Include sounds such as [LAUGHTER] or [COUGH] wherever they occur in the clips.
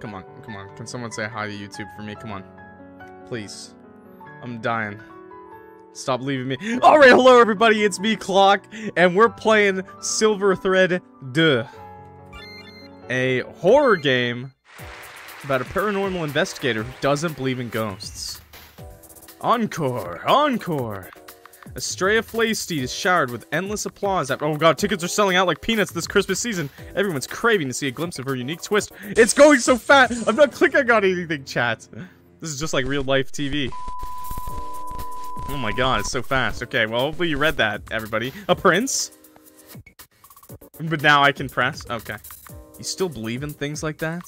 Come on, come on. Can someone say hi to YouTube for me? Come on. Please. I'm dying. Stop leaving me. Alright, hello everybody, it's me, Clock, and we're playing Silver Thread 2. A horror game about a paranormal investigator who doesn't believe in ghosts. Encore! Encore! Estrella Flaysteed is showered with endless applause after- Oh god, tickets are selling out like peanuts this Christmas season. Everyone's craving to see a glimpse of her unique twist. It's going so fast! I'm not clicking on anything, chat. This is just like real life TV. Oh my god, it's so fast. Okay, well, hopefully you read that, everybody. A prince? But now I can press? Okay. You still believe in things like that?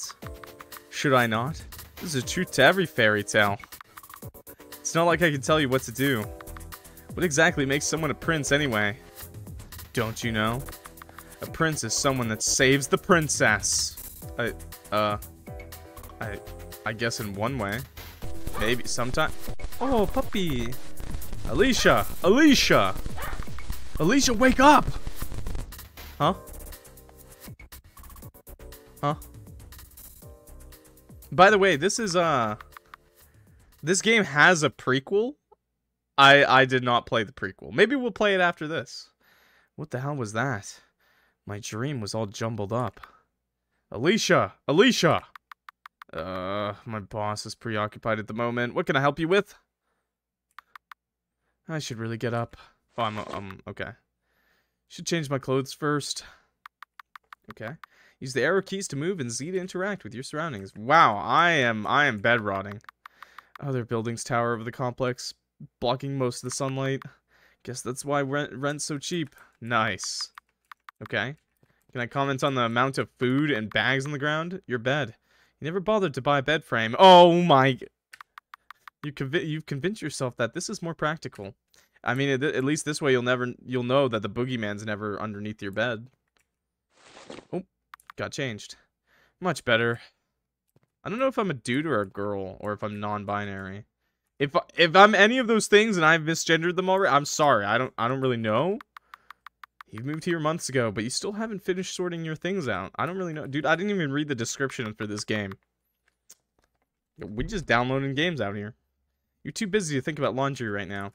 Should I not? This is a to every fairy tale. It's not like I can tell you what to do. What exactly makes someone a prince anyway? Don't you know? A prince is someone that saves the princess. I, uh, I, I guess in one way. Maybe sometime. Oh, puppy. Alicia! Alicia! Alicia, wake up! Huh? Huh? By the way, this is, uh... This game has a prequel. I I did not play the prequel. Maybe we'll play it after this. What the hell was that? My dream was all jumbled up. Alicia! Alicia! Uh, my boss is preoccupied at the moment. What can I help you with? I should really get up. Oh, I'm, um, okay. Should change my clothes first. Okay. Use the arrow keys to move and Z to interact with your surroundings. Wow, I am, I am bed rotting. Other buildings tower over the complex, blocking most of the sunlight. Guess that's why rent rent's so cheap. Nice. Okay. Can I comment on the amount of food and bags on the ground? Your bed. You never bothered to buy a bed frame. Oh my... You conv you've convinced yourself that this is more practical. I mean, at, at least this way you'll never you'll know that the boogeyman's never underneath your bed. Oh, got changed. Much better. I don't know if I'm a dude or a girl, or if I'm non-binary. If if I'm any of those things and I've misgendered them already, I'm sorry. I don't I don't really know. You moved here months ago, but you still haven't finished sorting your things out. I don't really know. Dude, I didn't even read the description for this game. We're just downloading games out here. You're too busy to think about laundry right now.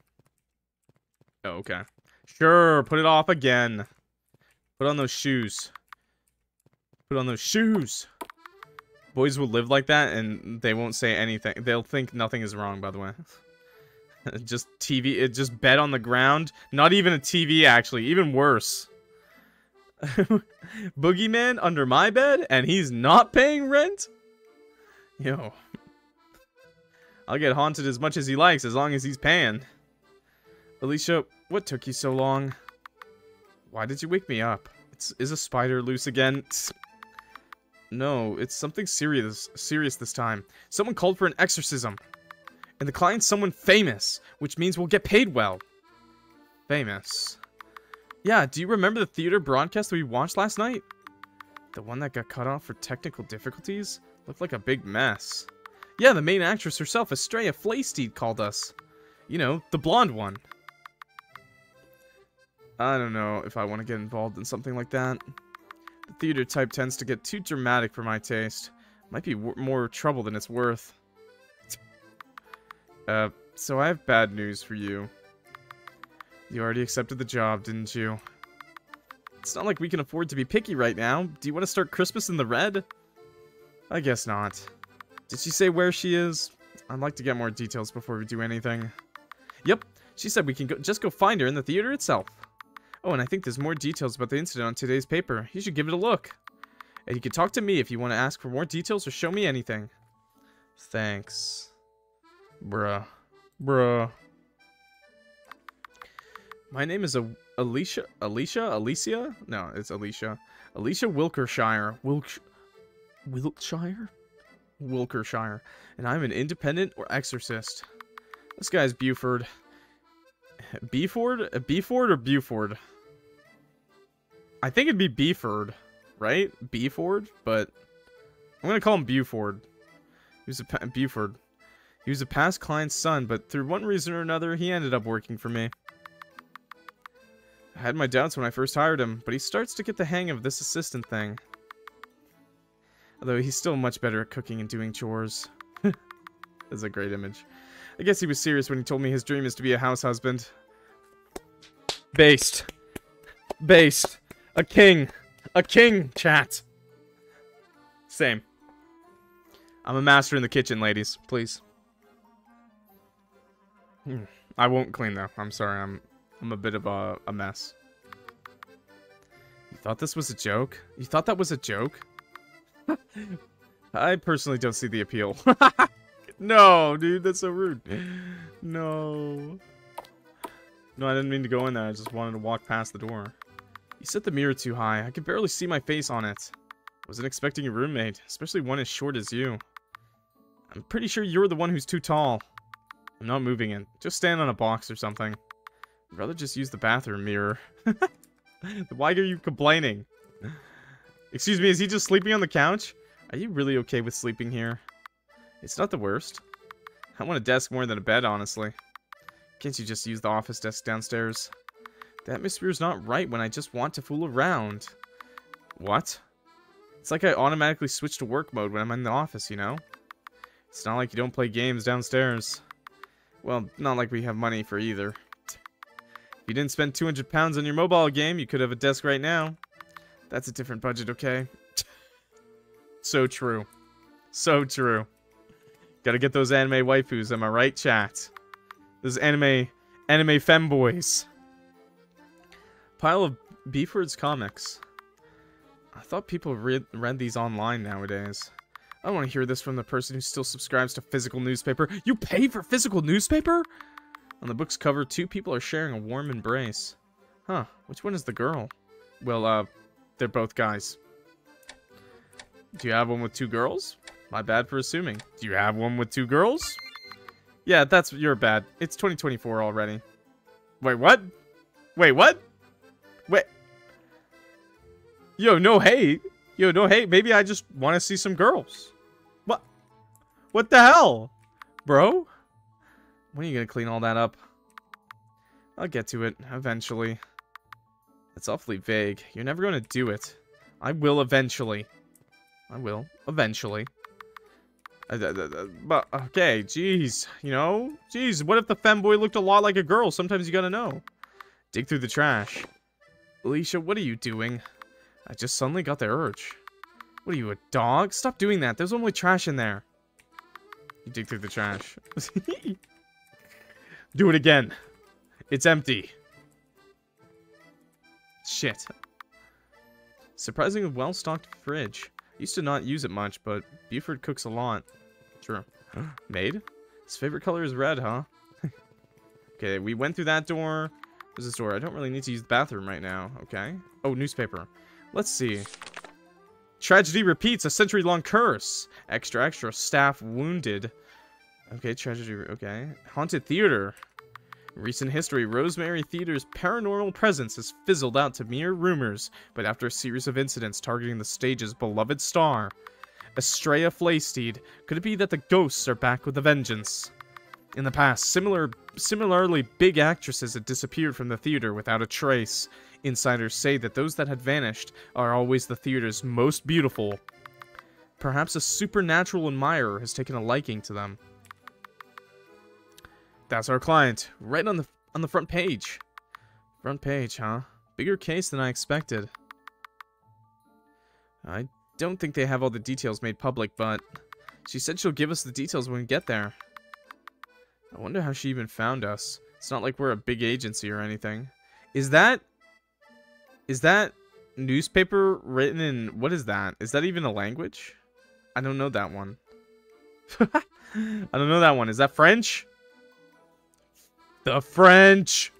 Oh, okay. Sure, put it off again. Put on those shoes. Put on those shoes. Boys will live like that and they won't say anything. They'll think nothing is wrong, by the way. [LAUGHS] just TV, it just bed on the ground. Not even a TV, actually. Even worse. [LAUGHS] Boogeyman under my bed and he's not paying rent? Yo. I'll get haunted as much as he likes as long as he's paying. Alicia, what took you so long? Why did you wake me up? It's, is a spider loose again? No, it's something serious serious this time. Someone called for an exorcism. And the client's someone famous, which means we'll get paid well. Famous. Yeah, do you remember the theater broadcast that we watched last night? The one that got cut off for technical difficulties? Looked like a big mess. Yeah, the main actress herself, Estrella Flaysteed, called us. You know, the blonde one. I don't know if I want to get involved in something like that. The theater type tends to get too dramatic for my taste. Might be more trouble than it's worth. Uh, so I have bad news for you. You already accepted the job, didn't you? It's not like we can afford to be picky right now. Do you want to start Christmas in the red? I guess not. Did she say where she is? I'd like to get more details before we do anything. Yep, she said we can go just go find her in the theater itself. Oh, and I think there's more details about the incident on today's paper. You should give it a look. And you can talk to me if you want to ask for more details or show me anything. Thanks. Bruh. Bruh. My name is a Alicia. Alicia? Alicia? No, it's Alicia. Alicia Wilkershire. Wilk Wiltshire? Wilkershire. And I'm an independent or exorcist. This guy's Buford. Beeford? Beeford or Buford? I think it'd be Beeford, right? Beeford, but I'm gonna call him Buford. He was a Buford. He was a past client's son, but through one reason or another, he ended up working for me. I had my doubts when I first hired him, but he starts to get the hang of this assistant thing. Although he's still much better at cooking and doing chores. [LAUGHS] That's a great image. I guess he was serious when he told me his dream is to be a house husband. Based. Based. A king. A king, chat. Same. I'm a master in the kitchen, ladies. Please. Hmm. I won't clean though. I'm sorry. I'm I'm a bit of a, a mess. You thought this was a joke? You thought that was a joke? [LAUGHS] I personally don't see the appeal. [LAUGHS] no, dude, that's so rude. No. No, I didn't mean to go in there. I just wanted to walk past the door. You set the mirror too high. I could barely see my face on it. Wasn't expecting a roommate, especially one as short as you. I'm pretty sure you're the one who's too tall. I'm not moving it. Just stand on a box or something. I'd rather just use the bathroom mirror. [LAUGHS] Why are you complaining? Excuse me, is he just sleeping on the couch? Are you really okay with sleeping here? It's not the worst. I want a desk more than a bed, honestly. Can't you just use the office desk downstairs? The atmosphere's not right when I just want to fool around. What? It's like I automatically switch to work mode when I'm in the office, you know? It's not like you don't play games downstairs. Well, not like we have money for either. If you didn't spend 200 pounds on your mobile game, you could have a desk right now. That's a different budget, okay? [LAUGHS] so true. So true. Gotta get those anime waifus, am I right, chat? Those anime, anime femboys. Pile of Beeford's comics. I thought people read, read these online nowadays. I don't want to hear this from the person who still subscribes to physical newspaper. You pay for physical newspaper? On the book's cover, two people are sharing a warm embrace. Huh, which one is the girl? Well, uh, they're both guys. Do you have one with two girls? My bad for assuming. Do you have one with two girls? Yeah, that's your bad. It's 2024 already. Wait, what? Wait, what? Wait. Yo, no hate. Yo, no hate. Maybe I just want to see some girls. What? What the hell? Bro? When are you going to clean all that up? I'll get to it, eventually. It's awfully vague. You're never going to do it. I will eventually. I will. Eventually. Uh, uh, uh, uh, but, okay, jeez. You know? Jeez, what if the femboy looked a lot like a girl? Sometimes you gotta know. Dig through the trash. Alicia, what are you doing? I just suddenly got the urge. What are you, a dog? Stop doing that. There's only trash in there. You dig through the trash. [LAUGHS] Do it again. It's empty. Shit. Surprisingly well-stocked fridge. Used to not use it much, but Buford cooks a lot. True. [GASPS] Maid? His favorite color is red, huh? [LAUGHS] okay, we went through that door. There's this door. I don't really need to use the bathroom right now. Okay. Oh, newspaper. Let's see. Tragedy repeats. A century-long curse. Extra, extra. Staff wounded. Okay, tragedy. Okay. Haunted theater. recent history, Rosemary Theater's paranormal presence has fizzled out to mere rumors, but after a series of incidents targeting the stage's beloved star, Estrella Flaysteed, could it be that the ghosts are back with a vengeance? In the past, similar, similarly big actresses had disappeared from the theater without a trace. Insiders say that those that had vanished are always the theater's most beautiful. Perhaps a supernatural admirer has taken a liking to them. That's our client, right on the on the front page. Front page, huh? Bigger case than I expected. I don't think they have all the details made public, but she said she'll give us the details when we get there. I wonder how she even found us. It's not like we're a big agency or anything. Is that... Is that newspaper written in... What is that? Is that even a language? I don't know that one. [LAUGHS] I don't know that one. Is that French? The French!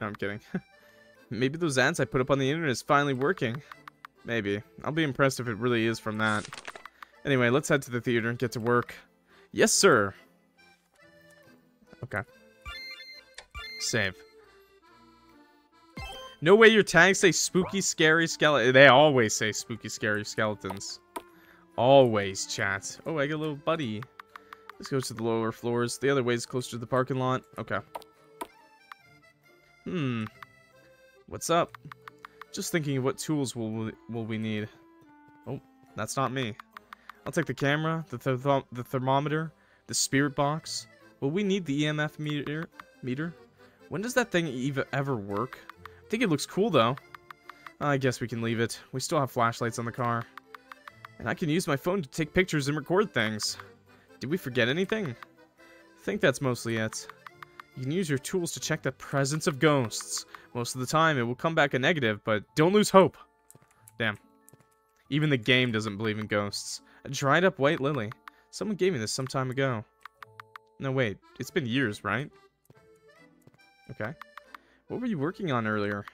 No, I'm kidding. [LAUGHS] Maybe those ads I put up on the internet is finally working. Maybe. I'll be impressed if it really is from that. Anyway, let's head to the theater and get to work. Yes, sir. Okay. Save. No way your tags say spooky, scary skeleton. They always say spooky, scary skeletons. Always, chat. Oh, I got a little buddy. Let's go to the lower floors. The other way is closer to the parking lot. Okay. Hmm. What's up? Just thinking of what tools will we, will we need. Oh, That's not me. I'll take the camera, the, th the thermometer, the spirit box. Will we need the EMF meter? Meter? When does that thing even ever work? I think it looks cool though. I guess we can leave it. We still have flashlights on the car. And I can use my phone to take pictures and record things. Did we forget anything? I think that's mostly it. You can use your tools to check the presence of ghosts. Most of the time, it will come back a negative, but don't lose hope. Damn. Even the game doesn't believe in ghosts. A dried up white lily. Someone gave me this some time ago. No, wait. It's been years, right? Okay. What were you working on earlier?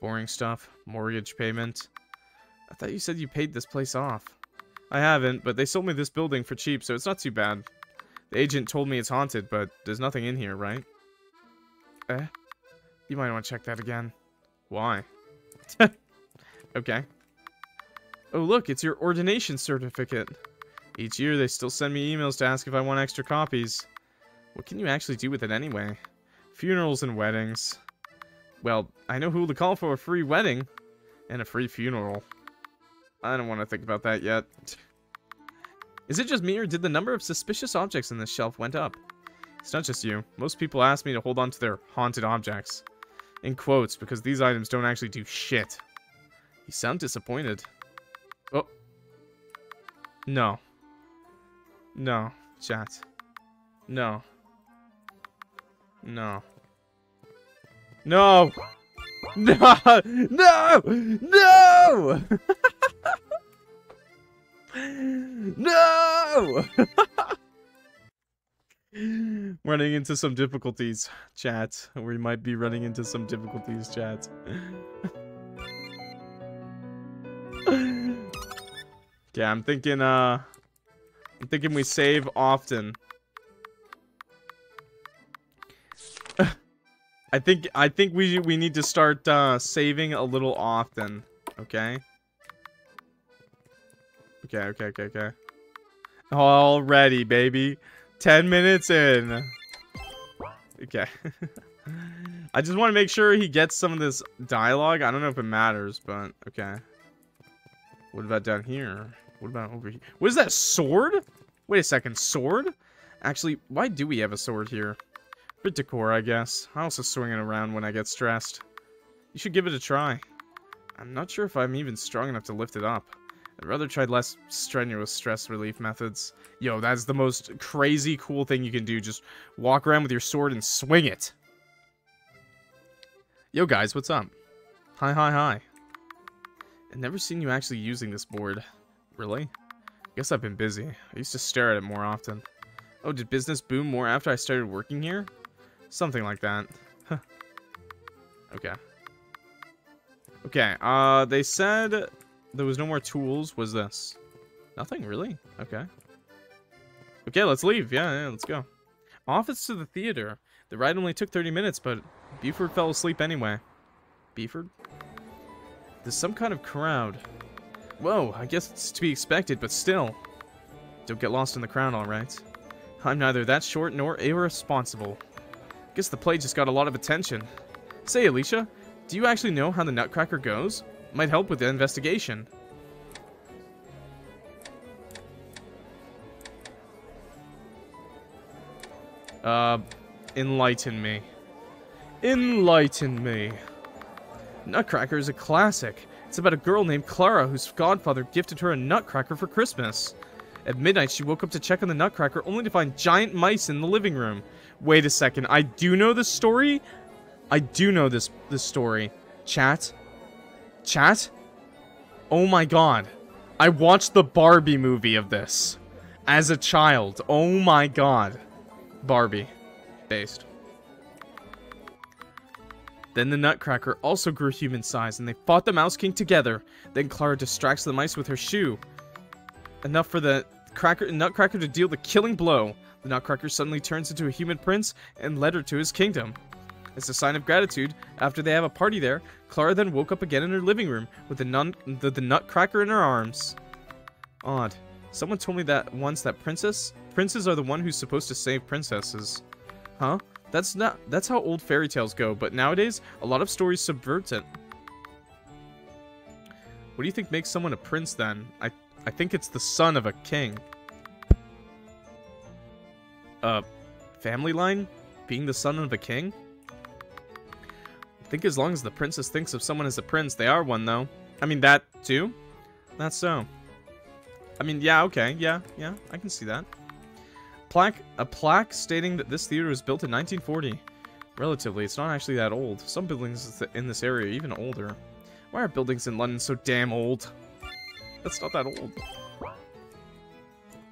Boring stuff. Mortgage payment. I thought you said you paid this place off. I haven't, but they sold me this building for cheap, so it's not too bad. The agent told me it's haunted, but there's nothing in here, right? Eh? You might want to check that again. Why? [LAUGHS] okay. Oh, look, it's your ordination certificate. Each year, they still send me emails to ask if I want extra copies. What can you actually do with it anyway? Funerals and weddings. Well, I know who to call for a free wedding. And a free funeral. I don't want to think about that yet. Is it just me, or did the number of suspicious objects in this shelf went up? It's not just you. Most people ask me to hold on to their haunted objects. In quotes, because these items don't actually do shit. You sound disappointed. Oh. No. No, chat. No. [LAUGHS] No. No! No! [LAUGHS] No! No! [LAUGHS] no! running into some difficulties, chat. We might be running into some difficulties, chat. yeah, I'm thinking, uh... I'm thinking we save often. I think I think we we need to start uh, saving a little often. Okay. Okay. Okay. Okay. Okay. Already, baby. Ten minutes in. Okay. [LAUGHS] I just want to make sure he gets some of this dialogue. I don't know if it matters, but okay. What about down here? What about over here? What is that, sword? Wait a second, sword? Actually, why do we have a sword here? For decor, I guess. I also swing it around when I get stressed. You should give it a try. I'm not sure if I'm even strong enough to lift it up. I'd rather try less strenuous stress relief methods. Yo, that's the most crazy cool thing you can do. Just walk around with your sword and swing it. Yo, guys, what's up? Hi, hi, hi. I've never seen you actually using this board. Really? Guess I've been busy. I used to stare at it more often. Oh, did business boom more after I started working here? Something like that. okay. Okay, uh, they said there was no more tools. Was this? Nothing, really? Okay. Okay, let's leave. Yeah, yeah, let's go. Office to the theater. The ride only took 30 minutes, but Buford fell asleep anyway. Buford? There's some kind of crowd. Whoa, I guess it's to be expected, but still. Don't get lost in the crowd, alright? I'm neither that short nor irresponsible. Guess the play just got a lot of attention. Say, Alicia, do you actually know how the Nutcracker goes? Might help with the investigation. Uh, enlighten me. Enlighten me. Nutcracker is a classic. It's about a girl named Clara whose godfather gifted her a nutcracker for Christmas. At midnight, she woke up to check on the nutcracker only to find giant mice in the living room. Wait a second. I do know this story? I do know this this story. Chat? Chat? Oh my god. I watched the Barbie movie of this. As a child. Oh my god. Barbie. Based. Then the Nutcracker also grew human size and they fought the Mouse King together. Then Clara distracts the mice with her shoe. Enough for the cracker, Nutcracker to deal the killing blow. The Nutcracker suddenly turns into a human prince and led her to his kingdom. As a sign of gratitude, after they have a party there, Clara then woke up again in her living room with the, nun the, the Nutcracker in her arms. Odd. Someone told me that once that princess princes are the one who's supposed to save princesses. Huh? That's not that's how old fairy tales go, but nowadays a lot of stories subvert it. What do you think makes someone a prince then? I I think it's the son of a king. Uh, family line? Being the son of a king? I think as long as the princess thinks of someone as a prince, they are one, though. I mean, that, too? That's so. I mean, yeah, okay, yeah, yeah, I can see that. Plaque, a plaque stating that this theater was built in 1940. Relatively, it's not actually that old. Some buildings in this area are even older. Why are buildings in London so damn old? That's not that old.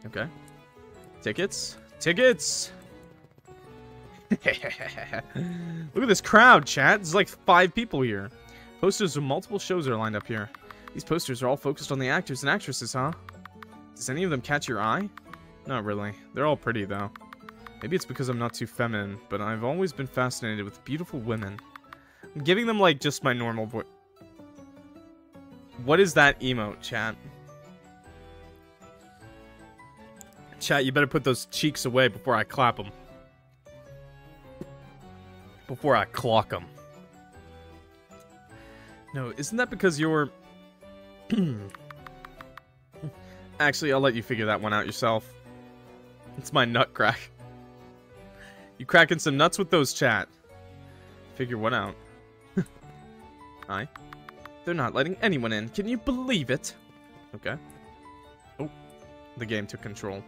Okay. Tickets? Tickets! [LAUGHS] Look at this crowd, chat. There's like five people here. Posters of multiple shows are lined up here. These posters are all focused on the actors and actresses, huh? Does any of them catch your eye? Not really. They're all pretty, though. Maybe it's because I'm not too feminine, but I've always been fascinated with beautiful women. I'm giving them, like, just my normal voice. What is that emote, chat? Chat, you better put those cheeks away before I clap them. Before I clock them. No, isn't that because you're... [CLEARS THROAT] Actually, I'll let you figure that one out yourself. It's my nut crack. You cracking some nuts with those, chat? Figure what out? [LAUGHS] Hi. They're not letting anyone in. Can you believe it? Okay. Oh, the game took control.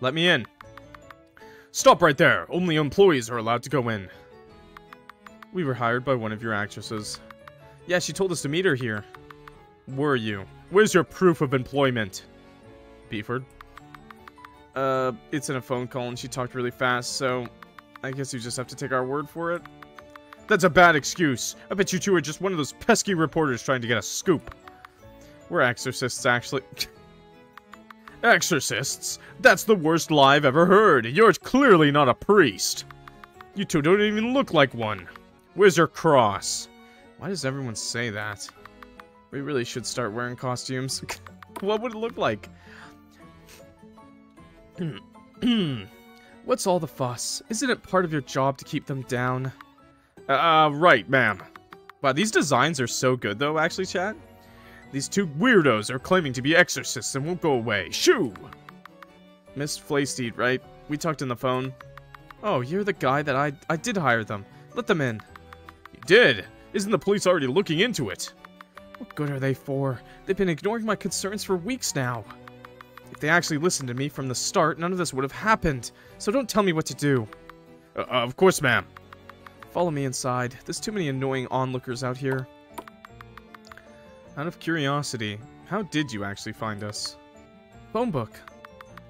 Let me in. Stop right there. Only employees are allowed to go in. We were hired by one of your actresses. Yeah, she told us to meet her here. Were you? Where's your proof of employment? Beeford. Uh, it's in a phone call and she talked really fast, so I guess you just have to take our word for it. That's a bad excuse. I bet you two are just one of those pesky reporters trying to get a scoop. We're exorcists, actually. [LAUGHS] exorcists? That's the worst lie I've ever heard. You're clearly not a priest. You two don't even look like one. Where's your cross? Why does everyone say that? We really should start wearing costumes. [LAUGHS] what would it look like? [CLEARS THROAT] What's all the fuss? Isn't it part of your job to keep them down? Uh, right, ma'am. Wow, these designs are so good, though, actually, chat. These two weirdos are claiming to be exorcists and won't go away. Shoo! Miss Flaysteed, right? We talked on the phone. Oh, you're the guy that I I did hire them. Let them in. You did? Isn't the police already looking into it? What good are they for? They've been ignoring my concerns for weeks now. If they actually listened to me from the start, none of this would have happened. So don't tell me what to do. Uh, uh, of course, ma'am. Follow me inside. There's too many annoying onlookers out here. Out of curiosity, how did you actually find us? Phone book.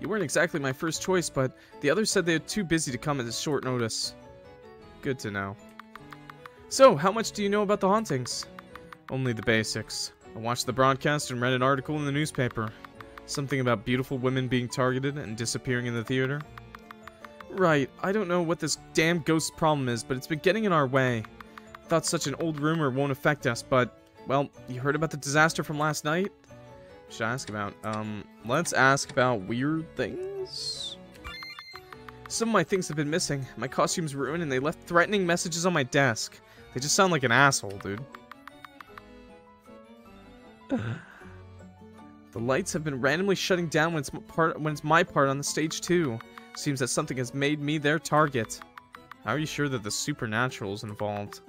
You weren't exactly my first choice, but the others said they were too busy to come at short notice. Good to know. So, how much do you know about the hauntings? Only the basics. I watched the broadcast and read an article in the newspaper. Something about beautiful women being targeted and disappearing in the theater. Right, I don't know what this damn ghost problem is, but it's been getting in our way. Thought such an old rumor won't affect us, but, well, you heard about the disaster from last night? Should I ask about? Um, let's ask about weird things. Some of my things have been missing. My costume's ruined and they left threatening messages on my desk. They just sound like an asshole, dude. [SIGHS] The lights have been randomly shutting down when it's part when it's my part on the stage too. Seems that something has made me their target. How are you sure that the supernatural is involved?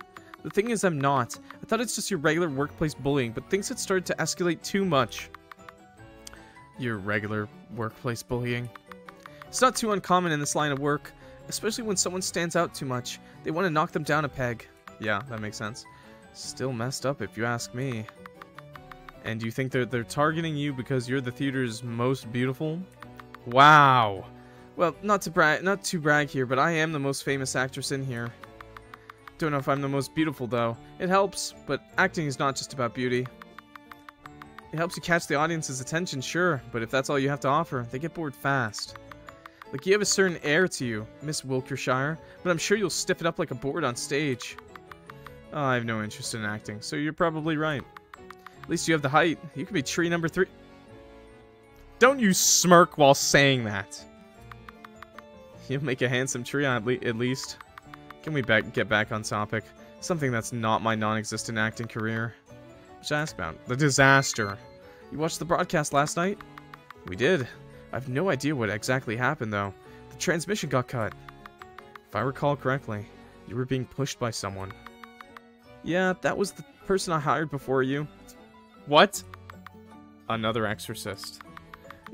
The thing is, I'm not. I thought it's just your regular workplace bullying, but things had started to escalate too much. Your regular workplace bullying? It's not too uncommon in this line of work, especially when someone stands out too much. They want to knock them down a peg. Yeah, that makes sense. Still messed up if you ask me. And you think they're, they're targeting you because you're the theater's most beautiful? Wow. Well, not to brag, not to brag here, but I am the most famous actress in here. Don't know if I'm the most beautiful though. It helps, but acting is not just about beauty. It helps you catch the audience's attention, sure, but if that's all you have to offer, they get bored fast. Like, you have a certain air to you, Miss Wilkershire, but I'm sure you'll stiff it up like a board on stage. Oh, I have no interest in acting, so you're probably right. At least you have the height. You could be tree number three. Don't you smirk while saying that. You'll make a handsome tree at, le at least. Can we back get back on topic? Something that's not my non-existent acting career. About? The disaster. You watched the broadcast last night? We did. I have no idea what exactly happened, though. The transmission got cut. If I recall correctly, you were being pushed by someone. Yeah, that was the person I hired before you. What? Another exorcist.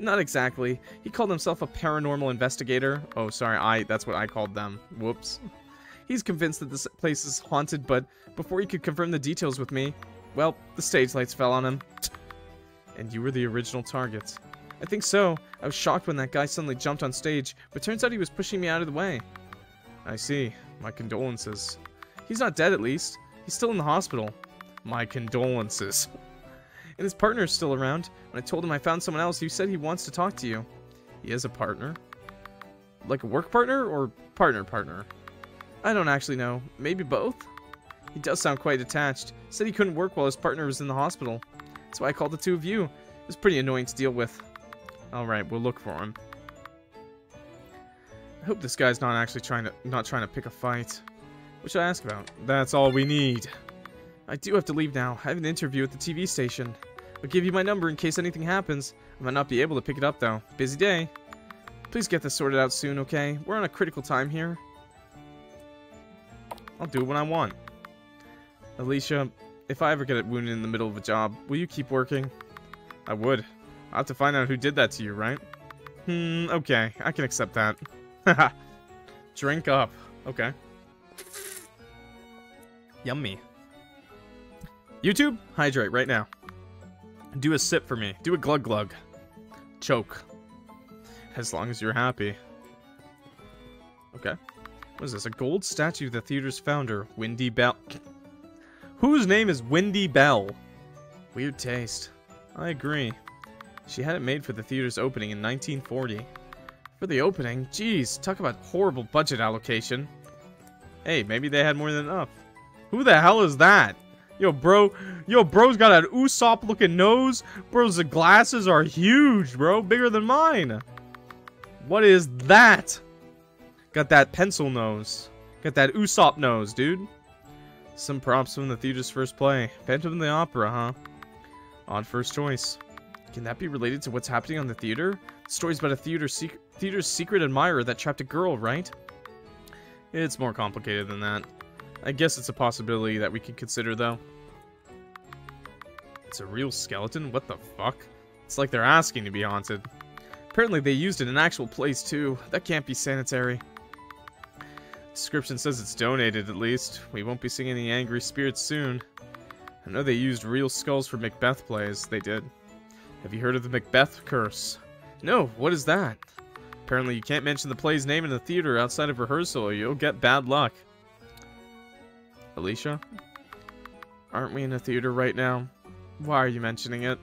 Not exactly. He called himself a paranormal investigator. Oh, sorry, I that's what I called them. Whoops. He's convinced that this place is haunted, but before he could confirm the details with me, well, the stage lights fell on him. [LAUGHS] And you were the original target. I think so. I was shocked when that guy suddenly jumped on stage, but turns out he was pushing me out of the way. I see. My condolences. He's not dead, at least. He's still in the hospital. My condolences. [LAUGHS] And his partner is still around. When I told him I found someone else, he said he wants to talk to you. He has a partner? Like a work partner or partner partner? I don't actually know. Maybe both? He does sound quite attached. Said he couldn't work while his partner was in the hospital. That's why I called the two of you. It was pretty annoying to deal with. Alright, we'll look for him. I hope this guy's not actually trying to not trying to pick a fight. What should I ask about? That's all we need. I do have to leave now. I have an interview at the TV station. I'll give you my number in case anything happens. I might not be able to pick it up though. Busy day. Please get this sorted out soon, okay? We're on a critical time here. I'll do it when I want. Alicia, if I ever get wounded in the middle of a job, will you keep working? I would. I'll have to find out who did that to you, right? Hmm, okay. I can accept that. Haha. [LAUGHS] Drink up. Okay. Yummy. YouTube, hydrate right now. Do a sip for me. Do a glug glug. Choke. As long as you're happy. Okay. What is this? A gold statue of the theater's founder, Wendy Bell. Whose name is Wendy Bell? Weird taste. I agree. She had it made for the theater's opening in 1940. For the opening? Jeez, talk about horrible budget allocation. Hey, maybe they had more than enough. Who the hell is that? Yo, bro. Yo, bro's got an Usopp looking nose. Bro's glasses are huge, bro. Bigger than mine. What is that? Got that pencil nose. Got that Usopp nose, dude. Some props from the theater's first play. Phantom of the Opera, huh? Odd first choice. Can that be related to what's happening on the theater? The story's about a theater sec theater's secret admirer that trapped a girl, right? It's more complicated than that. I guess it's a possibility that we could consider, though. It's a real skeleton? What the fuck? It's like they're asking to be haunted. Apparently they used it in an actual place, too. That can't be sanitary. Description says it's donated, at least. We won't be seeing any angry spirits soon. I know they used real skulls for Macbeth plays. They did. Have you heard of the Macbeth curse? No, what is that? Apparently you can't mention the play's name in the theater outside of rehearsal or you'll get bad luck. Alicia? Aren't we in a theater right now? Why are you mentioning it?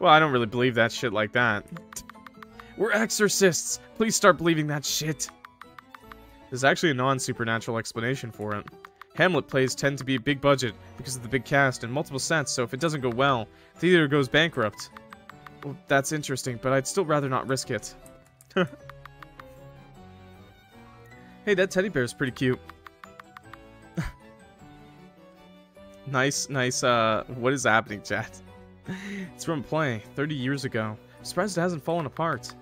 Well, I don't really believe that shit like that. We're exorcists! Please start believing that shit! There's actually a non-supernatural explanation for it. Hamlet plays tend to be big budget because of the big cast and multiple sets, so if it doesn't go well, the theater goes bankrupt. Well, that's interesting, but I'd still rather not risk it. [LAUGHS] hey, that teddy bear is pretty cute. Nice, nice, uh, what is happening, chat? [LAUGHS] it's from play, 30 years ago. I'm surprised it hasn't fallen apart.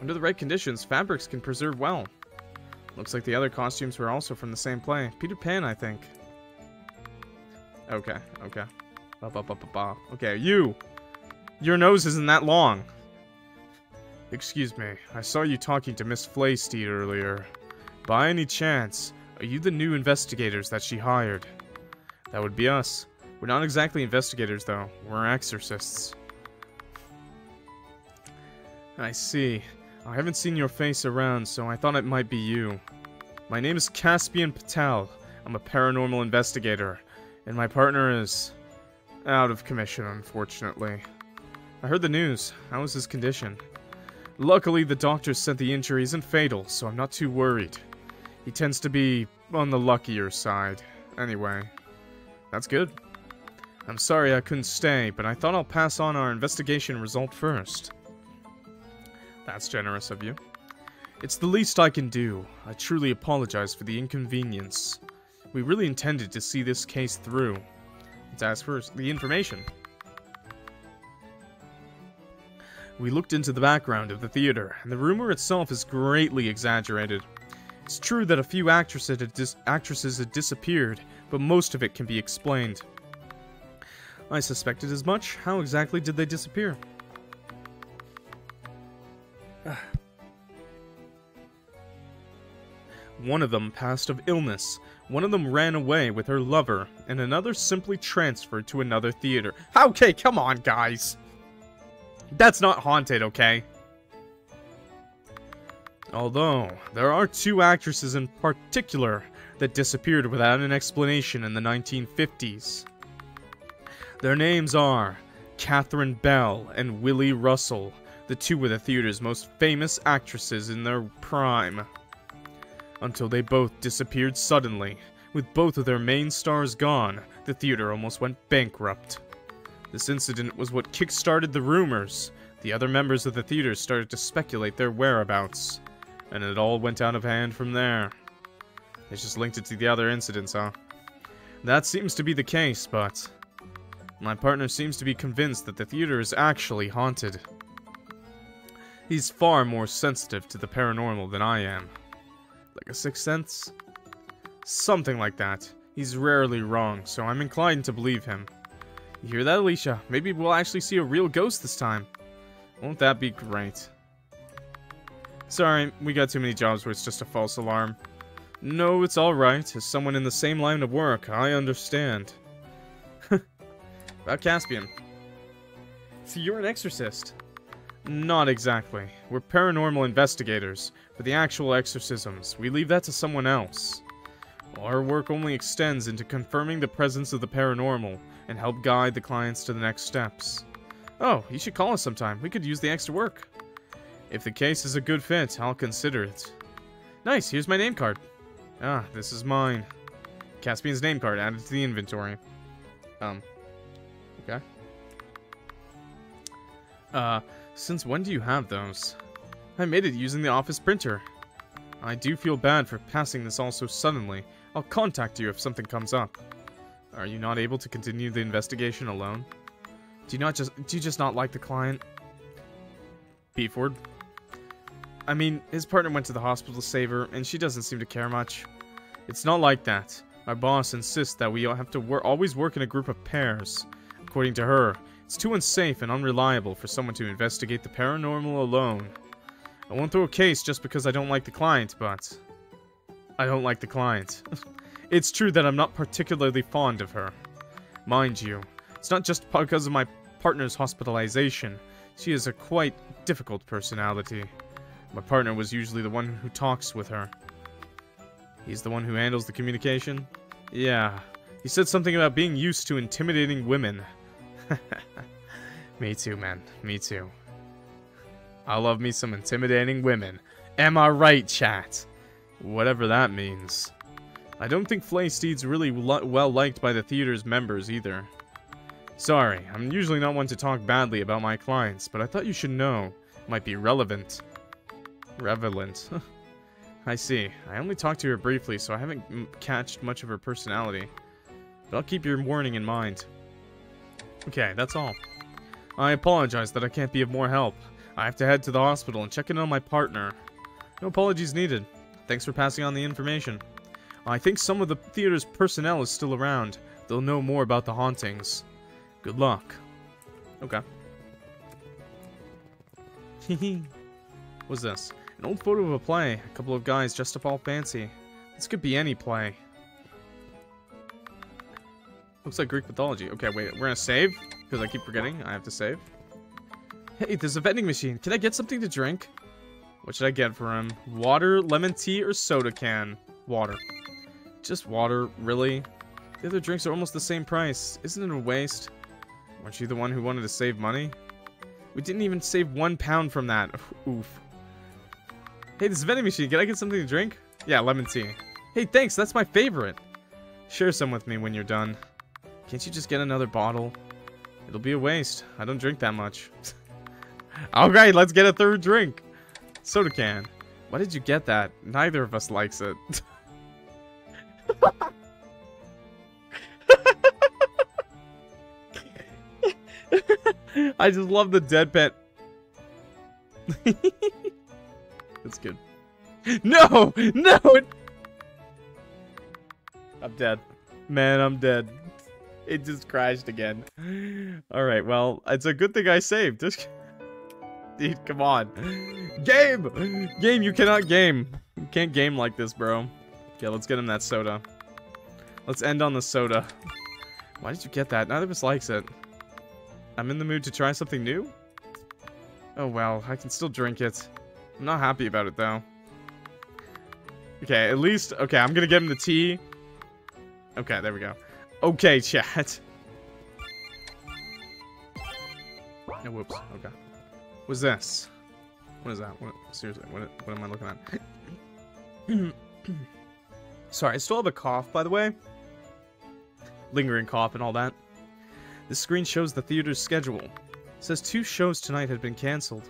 Under the right conditions, fabrics can preserve well. Looks like the other costumes were also from the same play. Peter Pan, I think. Okay, okay. Ba, ba, ba, ba, ba. Okay, you! Your nose isn't that long. Excuse me, I saw you talking to Miss Flaysteed earlier. By any chance, are you the new investigators that she hired? That would be us. We're not exactly investigators, though. We're exorcists. I see. I haven't seen your face around, so I thought it might be you. My name is Caspian Patel. I'm a paranormal investigator, and my partner is out of commission, unfortunately. I heard the news. How is his condition? Luckily, the doctors said the injury isn't fatal, so I'm not too worried. He tends to be on the luckier side. Anyway, that's good. I'm sorry I couldn't stay, but I thought I'll pass on our investigation result first. That's generous of you. It's the least I can do. I truly apologize for the inconvenience. We really intended to see this case through. Let's ask for the information. We looked into the background of the theater, and the rumor itself is greatly exaggerated. It's true that a few actresses had, dis- actresses had disappeared, but most of it can be explained. I suspected as much. How exactly did they disappear? [SIGHS] One of them passed of illness, one of them ran away with her lover, and another simply transferred to another theater. Okay, come on, guys. That's not haunted, okay? Although, there are two actresses in particular that disappeared without an explanation in the 1950s. Their names are Catherine Bell and Willie Russell, the two were the theater's most famous actresses in their prime. Until they both disappeared suddenly. With both of their main stars gone, the theater almost went bankrupt. This incident was what kick-started the rumors. The other members of the theater started to speculate their whereabouts. And it all went out of hand from there. They just linked it to the other incidents, huh? That seems to be the case, but... My partner seems to be convinced that the theater is actually haunted. He's far more sensitive to the paranormal than I am. Like a sixth sense? Something like that. He's rarely wrong, so I'm inclined to believe him. You hear that, Alicia? Maybe we'll actually see a real ghost this time. Won't that be great? Sorry, we got too many jobs where it's just a false alarm. No, it's alright. As someone in the same line of work, I understand. [LAUGHS] About Caspian. So you're an exorcist. Not exactly. We're paranormal investigators. For the actual exorcisms, we leave that to someone else. Our work only extends into confirming the presence of the paranormal and help guide the clients to the next steps. Oh, you should call us sometime. We could use the extra work. If the case is a good fit, I'll consider it. Nice, here's my name card. Ah, this is mine. Caspian's name card added to the inventory. Um, okay. Uh, since when do you have those? I made it using the office printer. I do feel bad for passing this all so suddenly. I'll contact you if something comes up. Are you not able to continue the investigation alone? Do you not just do you just not like the client? Beeford. I mean, his partner went to the hospital to save her, and she doesn't seem to care much. It's not like that. Our boss insists that we have to wor always work in a group of pairs. According to her, it's too unsafe and unreliable for someone to investigate the paranormal alone. I won't throw a case just because I don't like the client, but... I don't like the client. [LAUGHS] it's true that I'm not particularly fond of her. Mind you, it's not just because of my partner's hospitalization. She has a quite difficult personality. My partner was usually the one who talks with her. He's the one who handles the communication? Yeah. He said something about being used to intimidating women. [LAUGHS] Me too, man. Me too. I love me some intimidating women. Am I right, chat? Whatever that means. I don't think Flaysteed's really well liked by the theater's members either. Sorry, I'm usually not one to talk badly about my clients, but I thought you should know. Might be relevant. Relevant. [LAUGHS] I see. I only talked to her briefly, so I haven't catched much of her personality. But I'll keep your warning in mind. Okay, that's all. I apologize that I can't be of more help. I have to head to the hospital and check in on my partner. No apologies needed. Thanks for passing on the information. I think some of the theater's personnel is still around. They'll know more about the hauntings. Good luck. Okay. Hehe. [LAUGHS] What's this? An old photo of a play. A couple of guys dressed up all fancy. This could be any play. Looks like Greek mythology. Okay, wait. We're gonna save? Because I keep forgetting. I have to save. Hey, there's a vending machine. Can I get something to drink? What should I get for him? Water, lemon tea, or soda can? Water. Just water, really? The other drinks are almost the same price. Isn't it a waste? Weren't you the one who wanted to save money? We didn't even save one pound from that. Oof. Hey, this vending machine. Can I get something to drink? Yeah, lemon tea. Hey, thanks. That's my favorite. Share some with me when you're done. Can't you just get another bottle? It'll be a waste. I don't drink that much. [LAUGHS] Alright, let's get a third drink. Soda can. Why did you get that? Neither of us likes it. [LAUGHS] I just love the dead pet. [LAUGHS] That's good. No! No! I'm dead. Man, I'm dead. It just crashed again. Alright, well, it's a good thing I saved. Just... [LAUGHS] Dude, come on. Game! Game, you cannot game. You can't game like this, bro. Okay, let's get him that soda. Let's end on the soda. Why did you get that? Neither of us likes it. I'm in the mood to try something new? Oh well, I can still drink it. I'm not happy about it though. Okay, at least, okay, I'm gonna give him the tea. Okay, there we go. Okay, chat. No, whoops, okay. What's this? What is that? What, seriously, what, what am I looking at? [COUGHS] Sorry, I still have a cough, by the way. Lingering cough and all that. The screen shows the theater's schedule. It says two shows tonight had been cancelled.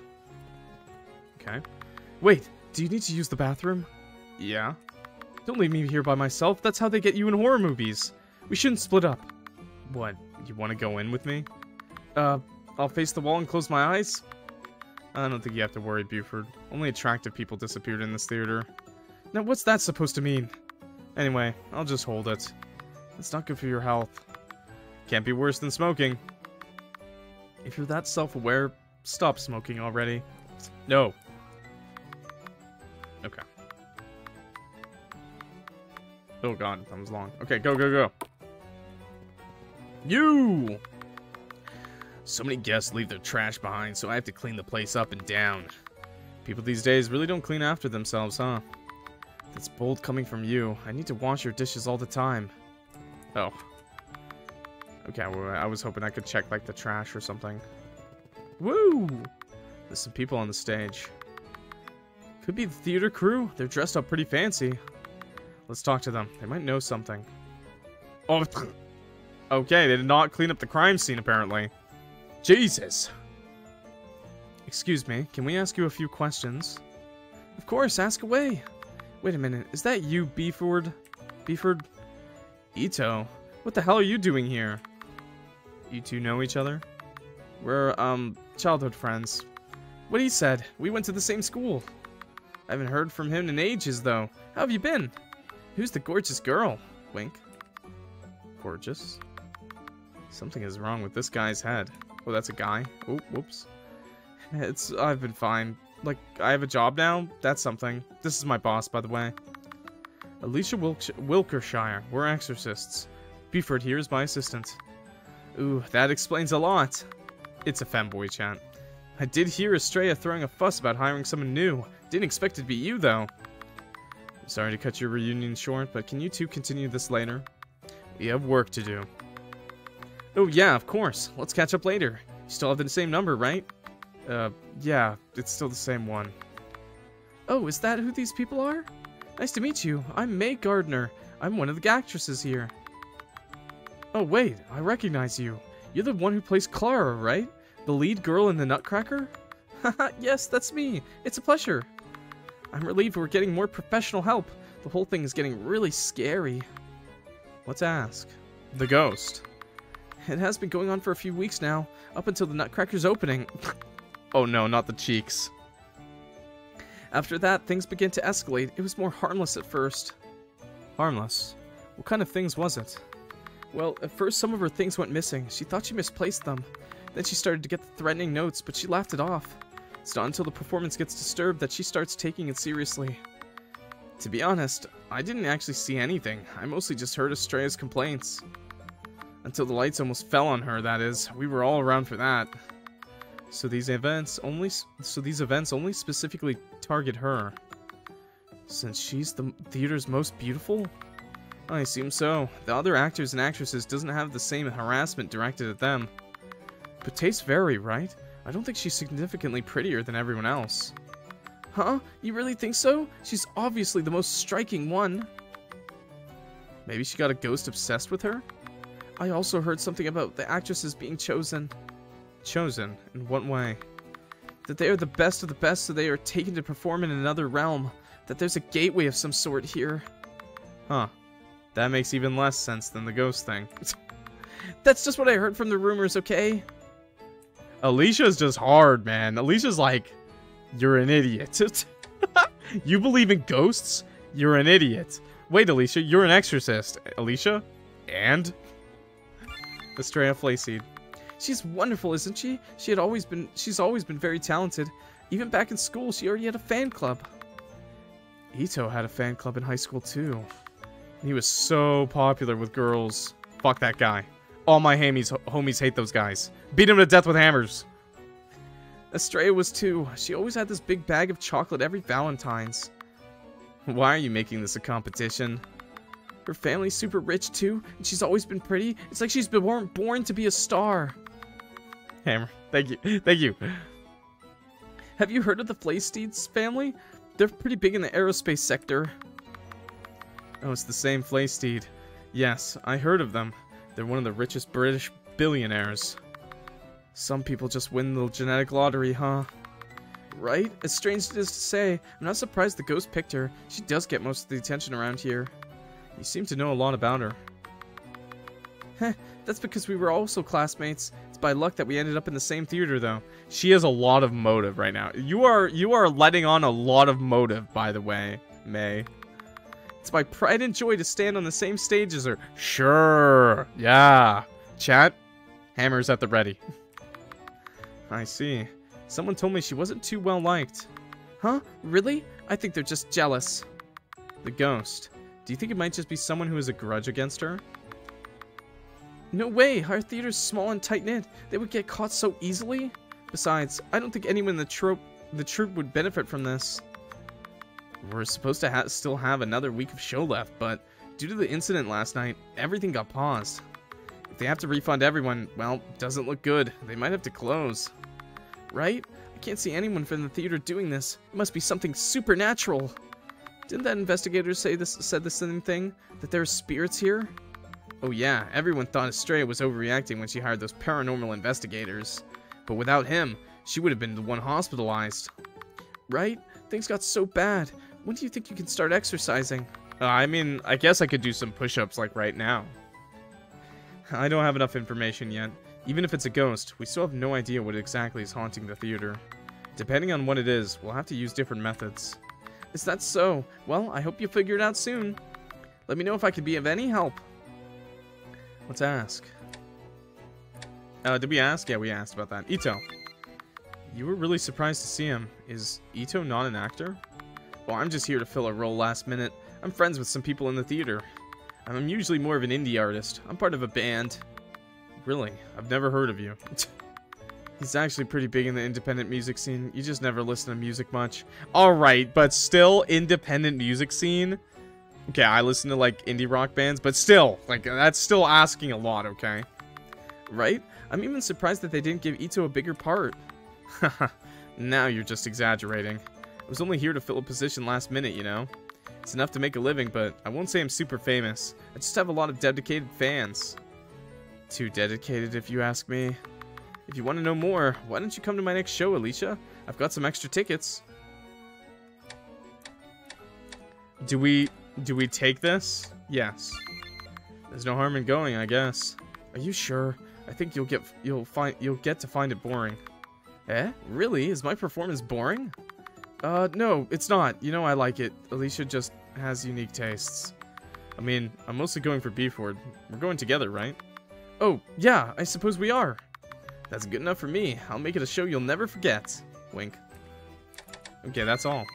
Okay. Wait, do you need to use the bathroom? Yeah. Don't leave me here by myself. That's how they get you in horror movies. We shouldn't split up. What? You want to go in with me? Uh, I'll face the wall and close my eyes? I don't think you have to worry, Buford. Only attractive people disappeared in this theater. Now, what's that supposed to mean? Anyway, I'll just hold it. It's not good for your health. Can't be worse than smoking. If you're that self-aware, stop smoking already. No. Oh god, that was long. Okay, go, go, go. You! So many guests leave their trash behind, so I have to clean the place up and down. People these days really don't clean after themselves, huh? That's bold coming from you. I need to wash your dishes all the time. Oh. Okay, well, I was hoping I could check, like, the trash or something. Woo! There's some people on the stage. Could be the theater crew. They're dressed up pretty fancy. Let's talk to them. They might know something. Oh, okay, they did not clean up the crime scene, apparently. Jesus. Excuse me, can we ask you a few questions? Of course, ask away. Wait a minute, is that you, Beeford? Beeford? Ito? What the hell are you doing here? You two know each other? We're, um, childhood friends. What he said, we went to the same school. I haven't heard from him in ages, though. How have you been? Who's the gorgeous girl? Wink. Gorgeous? Something is wrong with this guy's head. Oh, that's a guy. Oh, whoops. [LAUGHS] It's, I've been fine. Like, I have a job now? That's something. This is my boss, by the way. Alicia Wilk Wilkershire. We're exorcists. Buford here is my assistant. Ooh, that explains a lot. It's a fanboy chat. I did hear Estrella throwing a fuss about hiring someone new. Didn't expect it to be you, though. Sorry to cut your reunion short, but can you two continue this later? We have work to do. Oh, yeah, of course. Let's catch up later. You still have the same number, right? Uh, yeah, it's still the same one. Oh, is that who these people are? Nice to meet you. I'm May Gardner. I'm one of the actresses here. Oh, wait, I recognize you. You're the one who plays Clara, right? The lead girl in the Nutcracker? Haha, [LAUGHS] yes, that's me. It's a pleasure. I'm relieved we're getting more professional help. The whole thing is getting really scary. Let's ask. The ghost. It has been going on for a few weeks now, up until the Nutcracker's opening. [LAUGHS] oh no, not the cheeks. After that, things began to escalate. It was more harmless at first. Harmless? What kind of things was it? Well, at first some of her things went missing. She thought she misplaced them. Then she started to get the threatening notes, but she laughed it off. It's not until the performance gets disturbed that she starts taking it seriously. To be honest, I didn't actually see anything. I mostly just heard Estrella's complaints. Until the lights almost fell on her, that is. We were all around for that. So these events only so these events only specifically target her. Since she's the theater's most beautiful? I assume so. The other actors and actresses doesn't have the same harassment directed at them. But tastes vary, right? I don't think she's significantly prettier than everyone else. Huh? You really think so? She's obviously the most striking one. Maybe she got a ghost obsessed with her? I also heard something about the actresses being chosen. Chosen? In what way? That they are the best of the best, so they are taken to perform in another realm. That there's a gateway of some sort here. Huh. That makes even less sense than the ghost thing. [LAUGHS] That's just what I heard from the rumors, okay? Alicia's just hard, man. Alicia's like... You're an idiot. [LAUGHS] you believe in ghosts? You're an idiot. Wait, Alicia, you're an exorcist. Alicia? And? Estrella Flayseed. She's wonderful, isn't she? She had always been she's always been very talented. Even back in school, she already had a fan club. Ito had a fan club in high school too. He was so popular with girls. Fuck that guy. All my homies, homies hate those guys. Beat them to death with hammers. Estrella was too. She always had this big bag of chocolate every Valentine's. Why are you making this a competition? Her family's super rich too, and she's always been pretty. It's like she's been born, born to be a star. Hammer, thank you, [LAUGHS] thank you. Have you heard of the Flaysteeds family? They're pretty big in the aerospace sector. Oh, it's the same Flaysteed. Yes, I heard of them. They're one of the richest British billionaires. Some people just win the genetic lottery, huh? Right? As strange as it is to say, I'm not surprised the ghost picked her. She does get most of the attention around here. You seem to know a lot about her. Heh, that's because we were also classmates. It's by luck that we ended up in the same theater, though. She has a lot of motive right now. You are you are letting on a lot of motive, by the way, May. It's my pride and joy to stand on the same stage as her. Sure. Yeah. Chat. Hammers at the ready. [LAUGHS] I see. Someone told me she wasn't too well liked. Huh? Really? I think they're just jealous. The ghost. Do you think it might just be someone who has a grudge against her? No way! Our theater's small and tight-knit. They would get caught so easily. Besides, I don't think anyone in the troop, the troupe would benefit from this. We're supposed to ha still have another week of show left, but due to the incident last night, everything got paused. If they have to refund everyone, well, doesn't look good. They might have to close. Right? I can't see anyone from the theater doing this. It must be something supernatural. Didn't that investigator say this said the same thing? That there are spirits here? Oh yeah, everyone thought Estrella was overreacting when she hired those paranormal investigators. But without him, she would have been the one hospitalized. Right? Things got so bad. When do you think you can start exercising? Uh, I mean, I guess I could do some push-ups like right now. I don't have enough information yet. Even if it's a ghost, we still have no idea what exactly is haunting the theater. Depending on what it is, we'll have to use different methods. Is that so? Well, I hope you figure it out soon. Let me know if I can be of any help. Let's ask. Uh, did we ask? Yeah, we asked about that. Ito. You were really surprised to see him. Is Ito not an actor? Well, I'm just here to fill a role last minute. I'm friends with some people in the theater. I'm usually more of an indie artist. I'm part of a band. Really? I've never heard of you. [LAUGHS] He's actually pretty big in the independent music scene. You just never listen to music much. Alright, but still, independent music scene? Okay, I listen to, like, indie rock bands, but still, like, that's still asking a lot, okay? Right? I'm even surprised that they didn't give Ito a bigger part. [LAUGHS] now you're just exaggerating. I was only here to fill a position last minute, you know? It's enough to make a living, but I won't say I'm super famous. I just have a lot of dedicated fans. Too dedicated, if you ask me. If you want to know more, why don't you come to my next show, Alicia? I've got some extra tickets. Do we do we take this? Yes. There's no harm in going, I guess. Are you sure? I think you'll get you'll find you'll get to find it boring. Eh? Really? Is my performance boring? Uh, no, it's not. You know I like it. Alicia just has unique tastes. I mean, I'm mostly going for Beeford. We're going together, right? Oh, yeah, I suppose we are. That's good enough for me. I'll make it a show you'll never forget. Wink. Okay, that's all.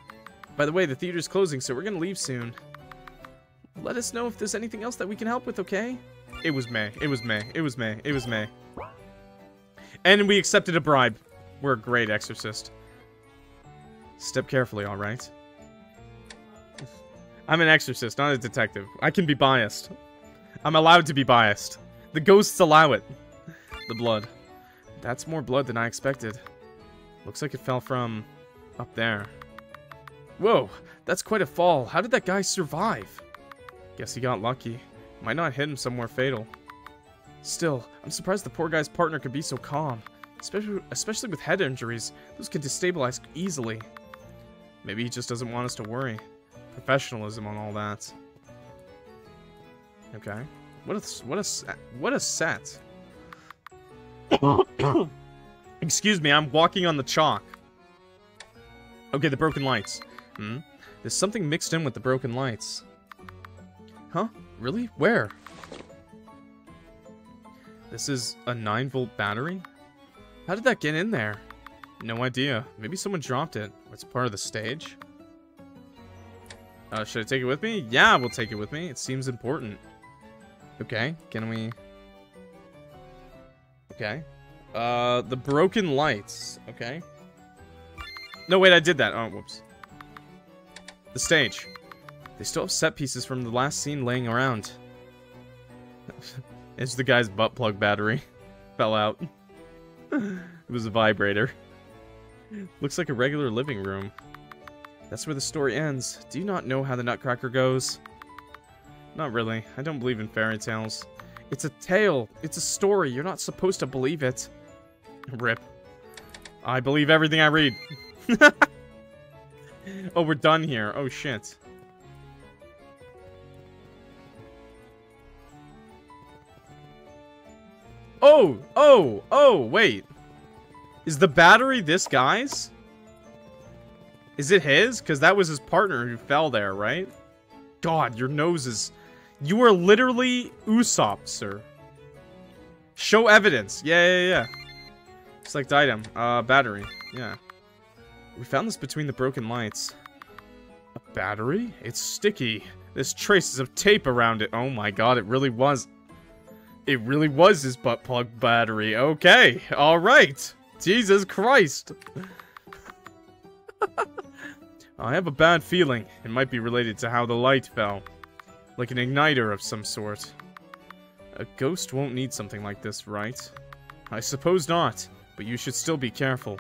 By the way, the theater's closing, so we're gonna leave soon. Let us know if there's anything else that we can help with, okay? It was May. It was May. It was May. It was May. And we accepted a bribe. We're a great exorcist. Step carefully, alright? I'm an exorcist, not a detective. I can be biased. I'm allowed to be biased. The ghosts allow it. The blood. That's more blood than I expected. Looks like it fell from up there. Whoa, that's quite a fall. How did that guy survive? Guess he got lucky. Might not hit him somewhere fatal. Still, I'm surprised the poor guy's partner could be so calm. Especially, especially with head injuries. Those can destabilize easily. Maybe he just doesn't want us to worry. Professionalism on all that. Okay. What a what a what a set. [COUGHS] Excuse me, I'm walking on the chalk. Okay, the broken lights. Hmm? There's something mixed in with the broken lights. Huh? Really? Where? This is a 9 volt battery? How did that get in there? No idea. Maybe someone dropped it. It's part of the stage? Uh, should I take it with me? Yeah, we'll take it with me. It seems important. Okay, can we... Okay. Uh, the broken lights. Okay. No, wait, I did that. Oh, whoops. The stage. They still have set pieces from the last scene laying around. [LAUGHS] it's the guy's butt plug battery. [LAUGHS] Fell out. [LAUGHS] it was a vibrator. Looks like a regular living room. That's where the story ends. Do you not know how the Nutcracker goes? Not really. I don't believe in fairy tales. It's a tale. It's a story. You're not supposed to believe it. Rip. I believe everything I read. [LAUGHS] oh, we're done here. Oh, shit. Oh, oh, oh, wait. Is the battery this guy's? Is it his? Because that was his partner who fell there, right? God, your nose is... You are literally Usopp, sir. Show evidence. Yeah, yeah, yeah. Select item. Uh, battery. Yeah. We found this between the broken lights. A battery? It's sticky. There's traces of tape around it. Oh my god, it really was. It really was his butt plug battery. Okay, alright. Jesus Christ. I have a bad feeling. It might be related to how the light fell. Like an igniter of some sort. A ghost won't need something like this, right? I suppose not, but you should still be careful.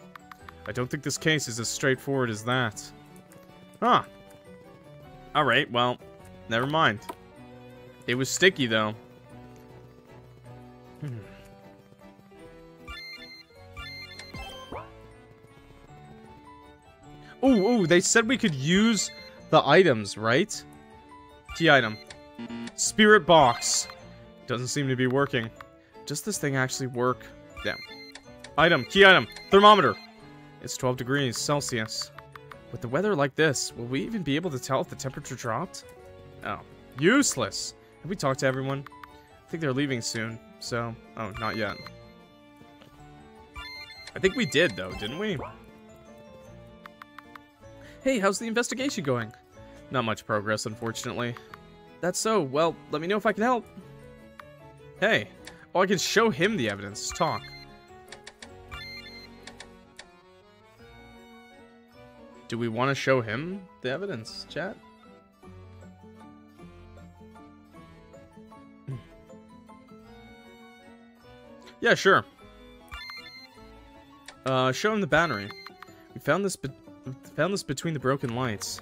I don't think this case is as straightforward as that. Huh. Alright, well, never mind. It was sticky, though. Hmm. Ooh, ooh, they said we could use the items, right? Key item. Spirit box. Doesn't seem to be working. Does this thing actually work? Damn. Item, key item, thermometer. It's 12 degrees Celsius. With the weather like this, will we even be able to tell if the temperature dropped? Oh, useless. Have we talked to everyone? I think they're leaving soon, so... Oh, not yet. I think we did, though, didn't we? Hey, how's the investigation going? Not much progress, unfortunately. That's so. Well, let me know if I can help. Hey. Oh, I can show him the evidence. Talk. Do we want to show him the evidence, chat? Yeah, sure. Uh, show him the battery. We found this Found this between the broken lights.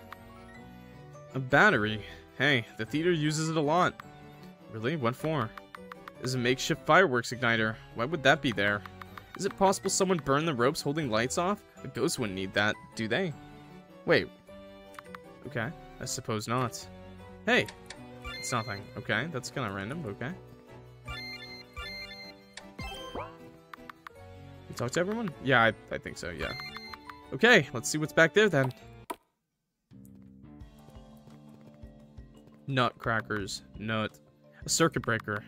A battery. Hey, the theater uses it a lot. Really? What for? Is a makeshift fireworks igniter. Why would that be there? Is it possible someone burned the ropes holding lights off? A ghost wouldn't need that, do they? Wait. Okay. I suppose not. Hey! It's nothing. Okay, that's kind of random, okay. You talk to everyone? Yeah, I, I think so, yeah. Okay, let's see what's back there then. Nutcrackers. Nut. A circuit breaker.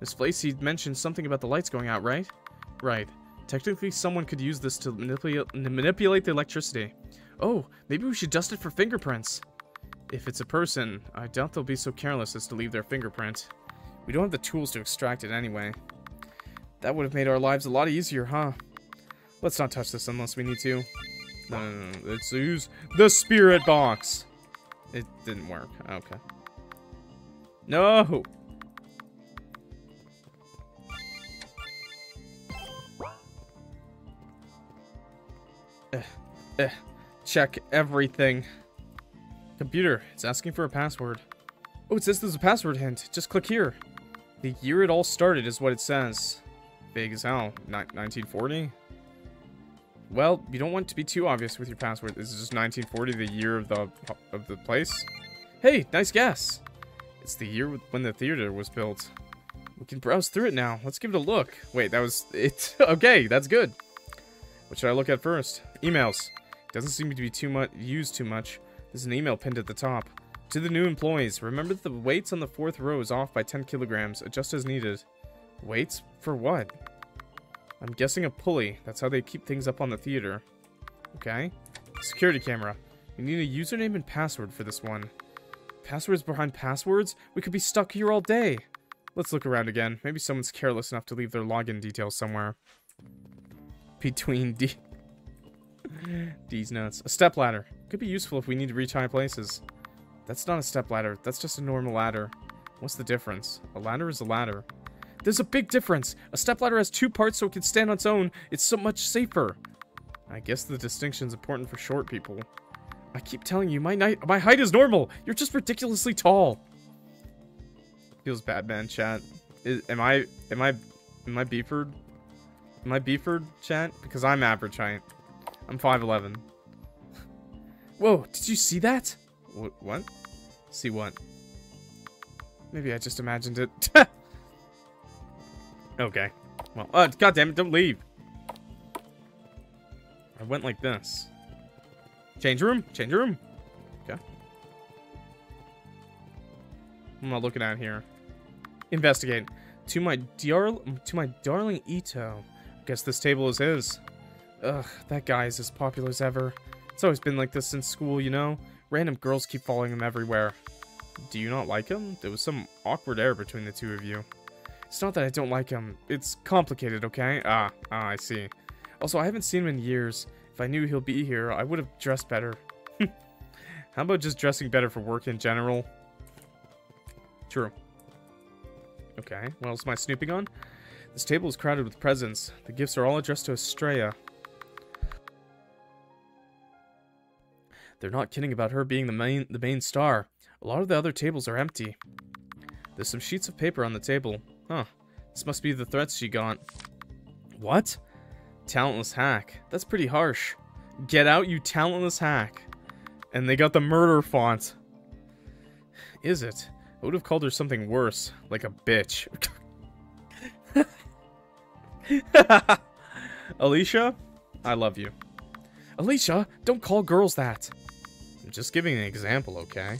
Miss Flacy mentioned something about the lights going out, right? Right. Technically, someone could use this to manipulate, manipulate the electricity. Oh, maybe we should dust it for fingerprints. If it's a person, I doubt they'll be so careless as to leave their fingerprint. We don't have the tools to extract it anyway. That would have made our lives a lot easier, huh? Let's not touch this unless we need to. No, no, no. Let's use the spirit box. It didn't work. Okay. No! Eh, eh. Check everything. Computer, it's asking for a password. Oh, it says there's a password hint. Just click here. The year it all started is what it says. Big as hell. Ni 1940? Well, you don't want to be too obvious with your password. This is just 1940, the year of the of the place. Hey, nice guess. It's the year when the theater was built. We can browse through it now. Let's give it a look. Wait, that was [LAUGHS] it. okay, that's good. What should I look at first? Emails. Doesn't seem to be too much used too much. There's an email pinned at the top. To the new employees, remember that the weights on the fourth row is off by 10 kilograms, adjust as needed. Weights? For what? I'm guessing a pulley. That's how they keep things up on the theater. Okay. Security camera. We need a username and password for this one. Passwords behind passwords? We could be stuck here all day. Let's look around again. Maybe someone's careless enough to leave their login details somewhere. Between [LAUGHS] D... D's nuts. A step ladder. Could be useful if we need to reach high places. That's not a step ladder. That's just a normal ladder. What's the difference? A ladder is a ladder. There's a big difference. A stepladder has two parts so it can stand on its own. It's so much safer. I guess the distinction's important for short people. I keep telling you, my my height is normal. You're just ridiculously tall. Feels bad, man. Chat. Is, am I, am I, am I Beeford? Am I Beeford, chat? Because I'm average height. I'm 5'11". [LAUGHS] Whoa, did you see that? What? what? See what? Maybe I just imagined it. [LAUGHS] okay. Well, uh, God damn it, don't leave. I went like this. Change room? Change room? Okay. I'm not looking at here? Investigate. To my dar to my darling Ito. Guess this table is his. Ugh, that guy is as popular as ever. It's always been like this since school, you know? Random girls keep following him everywhere. Do you not like him? There was some awkward air between the two of you. It's not that I don't like him. It's complicated, okay? Ah, ah, I see. Also, I haven't seen him in years. If I knew he'll be here, I would have dressed better. [LAUGHS] How about just dressing better for work in general? True. Okay, what else am I snooping on? This table is crowded with presents. The gifts are all addressed to Estrella. They're not kidding about her being the main the main star. A lot of the other tables are empty. There's some sheets of paper on the table. Huh. This must be the threats she got. What? Talentless hack. That's pretty harsh. Get out, you talentless hack. And they got the murder font. Is it? I would have called her something worse, like a bitch. [LAUGHS] Alicia, I love you. Alicia, don't call girls that. I'm just giving an example, okay?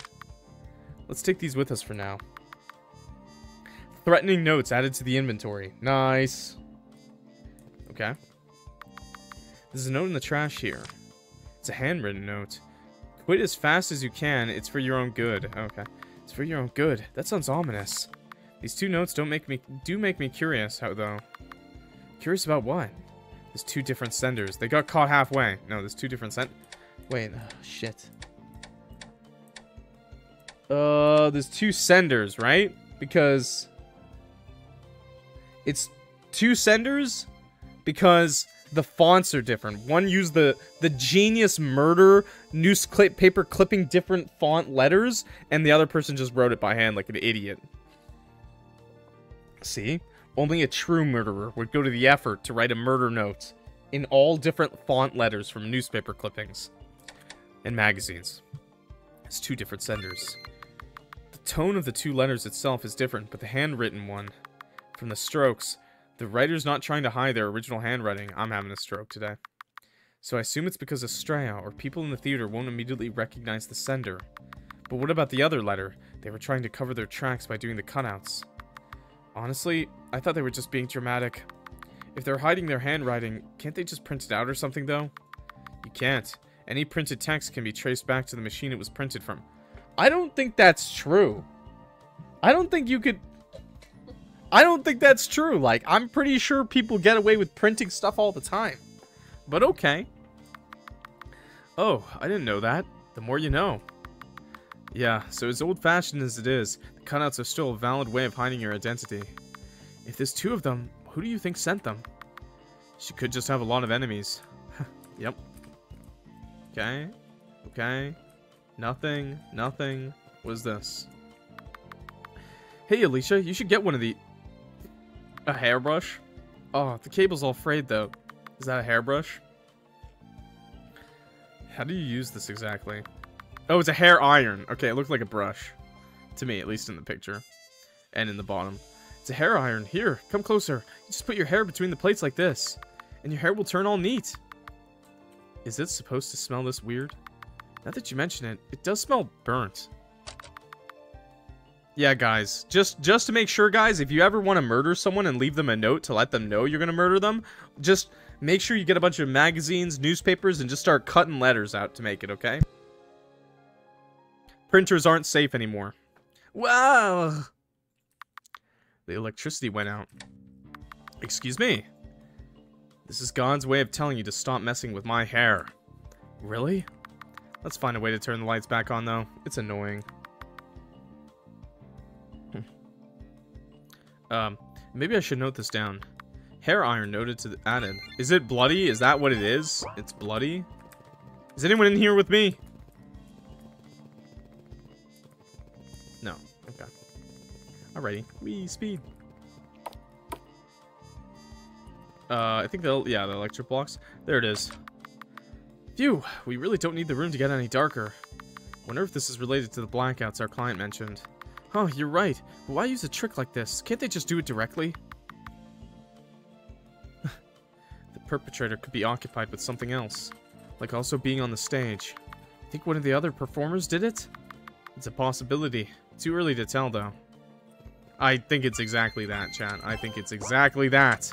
Let's take these with us for now. Threatening notes added to the inventory. Nice. Okay. There's a note in the trash here. It's a handwritten note. Quit as fast as you can. It's for your own good. Okay. It's for your own good. That sounds ominous. These two notes don't make me do make me curious, how though. Curious about what? There's two different senders. They got caught halfway. No, there's two different send Wait, oh, shit. Uh, there's two senders, right? Because it's two senders because the fonts are different. One used the the genius murder newspaper clipping different font letters, and the other person just wrote it by hand like an idiot. See? Only a true murderer would go to the effort to write a murder note in all different font letters from newspaper clippings and magazines. It's two different senders. The tone of the two letters itself is different, but the handwritten one, from the strokes, the writer's not trying to hide their original handwriting. I'm having a stroke today. So I assume it's because Estrella or people in the theater won't immediately recognize the sender. But what about the other letter? They were trying to cover their tracks by doing the cutouts. Honestly, I thought they were just being dramatic. If they're hiding their handwriting, can't they just print it out or something though? You can't. Any printed text can be traced back to the machine it was printed from. I don't think that's true. I don't think you could I don't think that's true. Like, I'm pretty sure people get away with printing stuff all the time. But okay. Oh, I didn't know that. The more you know. Yeah, so as old-fashioned as it is, the cutouts are still a valid way of hiding your identity. If there's two of them, who do you think sent them? She could just have a lot of enemies. [LAUGHS] yep. Okay. Okay. Nothing. Nothing. Was this? Hey, Alicia, you should get one of the... A hairbrush? Oh, the cable's all frayed though. Is that a hairbrush? How do you use this exactly? Oh, it's a hair iron. Okay, it looked like a brush. To me, at least in the picture. And in the bottom. It's a hair iron. Here, come closer. You just put your hair between the plates like this. And your hair will turn all neat. Is it supposed to smell this weird? Now that you mention it, it does smell burnt. Yeah, guys, just just to make sure, guys, if you ever want to murder someone and leave them a note to let them know you're gonna murder them, just make sure you get a bunch of magazines, newspapers, and just start cutting letters out to make it, okay? Printers aren't safe anymore. Wow! The electricity went out. Excuse me. This is God's way of telling you to stop messing with my hair. Really? Let's find a way to turn the lights back on, though. It's annoying. Um, maybe I should note this down. Hair iron noted to the added. Is it bloody? Is that what it is? It's bloody? Is anyone in here with me? No. Okay. Alrighty. We speed. Uh, I think they'll, yeah, the electric blocks. There it is. Phew, we really don't need the room to get any darker. Wonder if this is related to the blackouts our client mentioned. Oh, you're right. But why use a trick like this? Can't they just do it directly? [LAUGHS] the perpetrator could be occupied with something else. Like also being on the stage. I think one of the other performers did it? It's a possibility. Too early to tell, though. I think it's exactly that, chat. I think it's exactly that.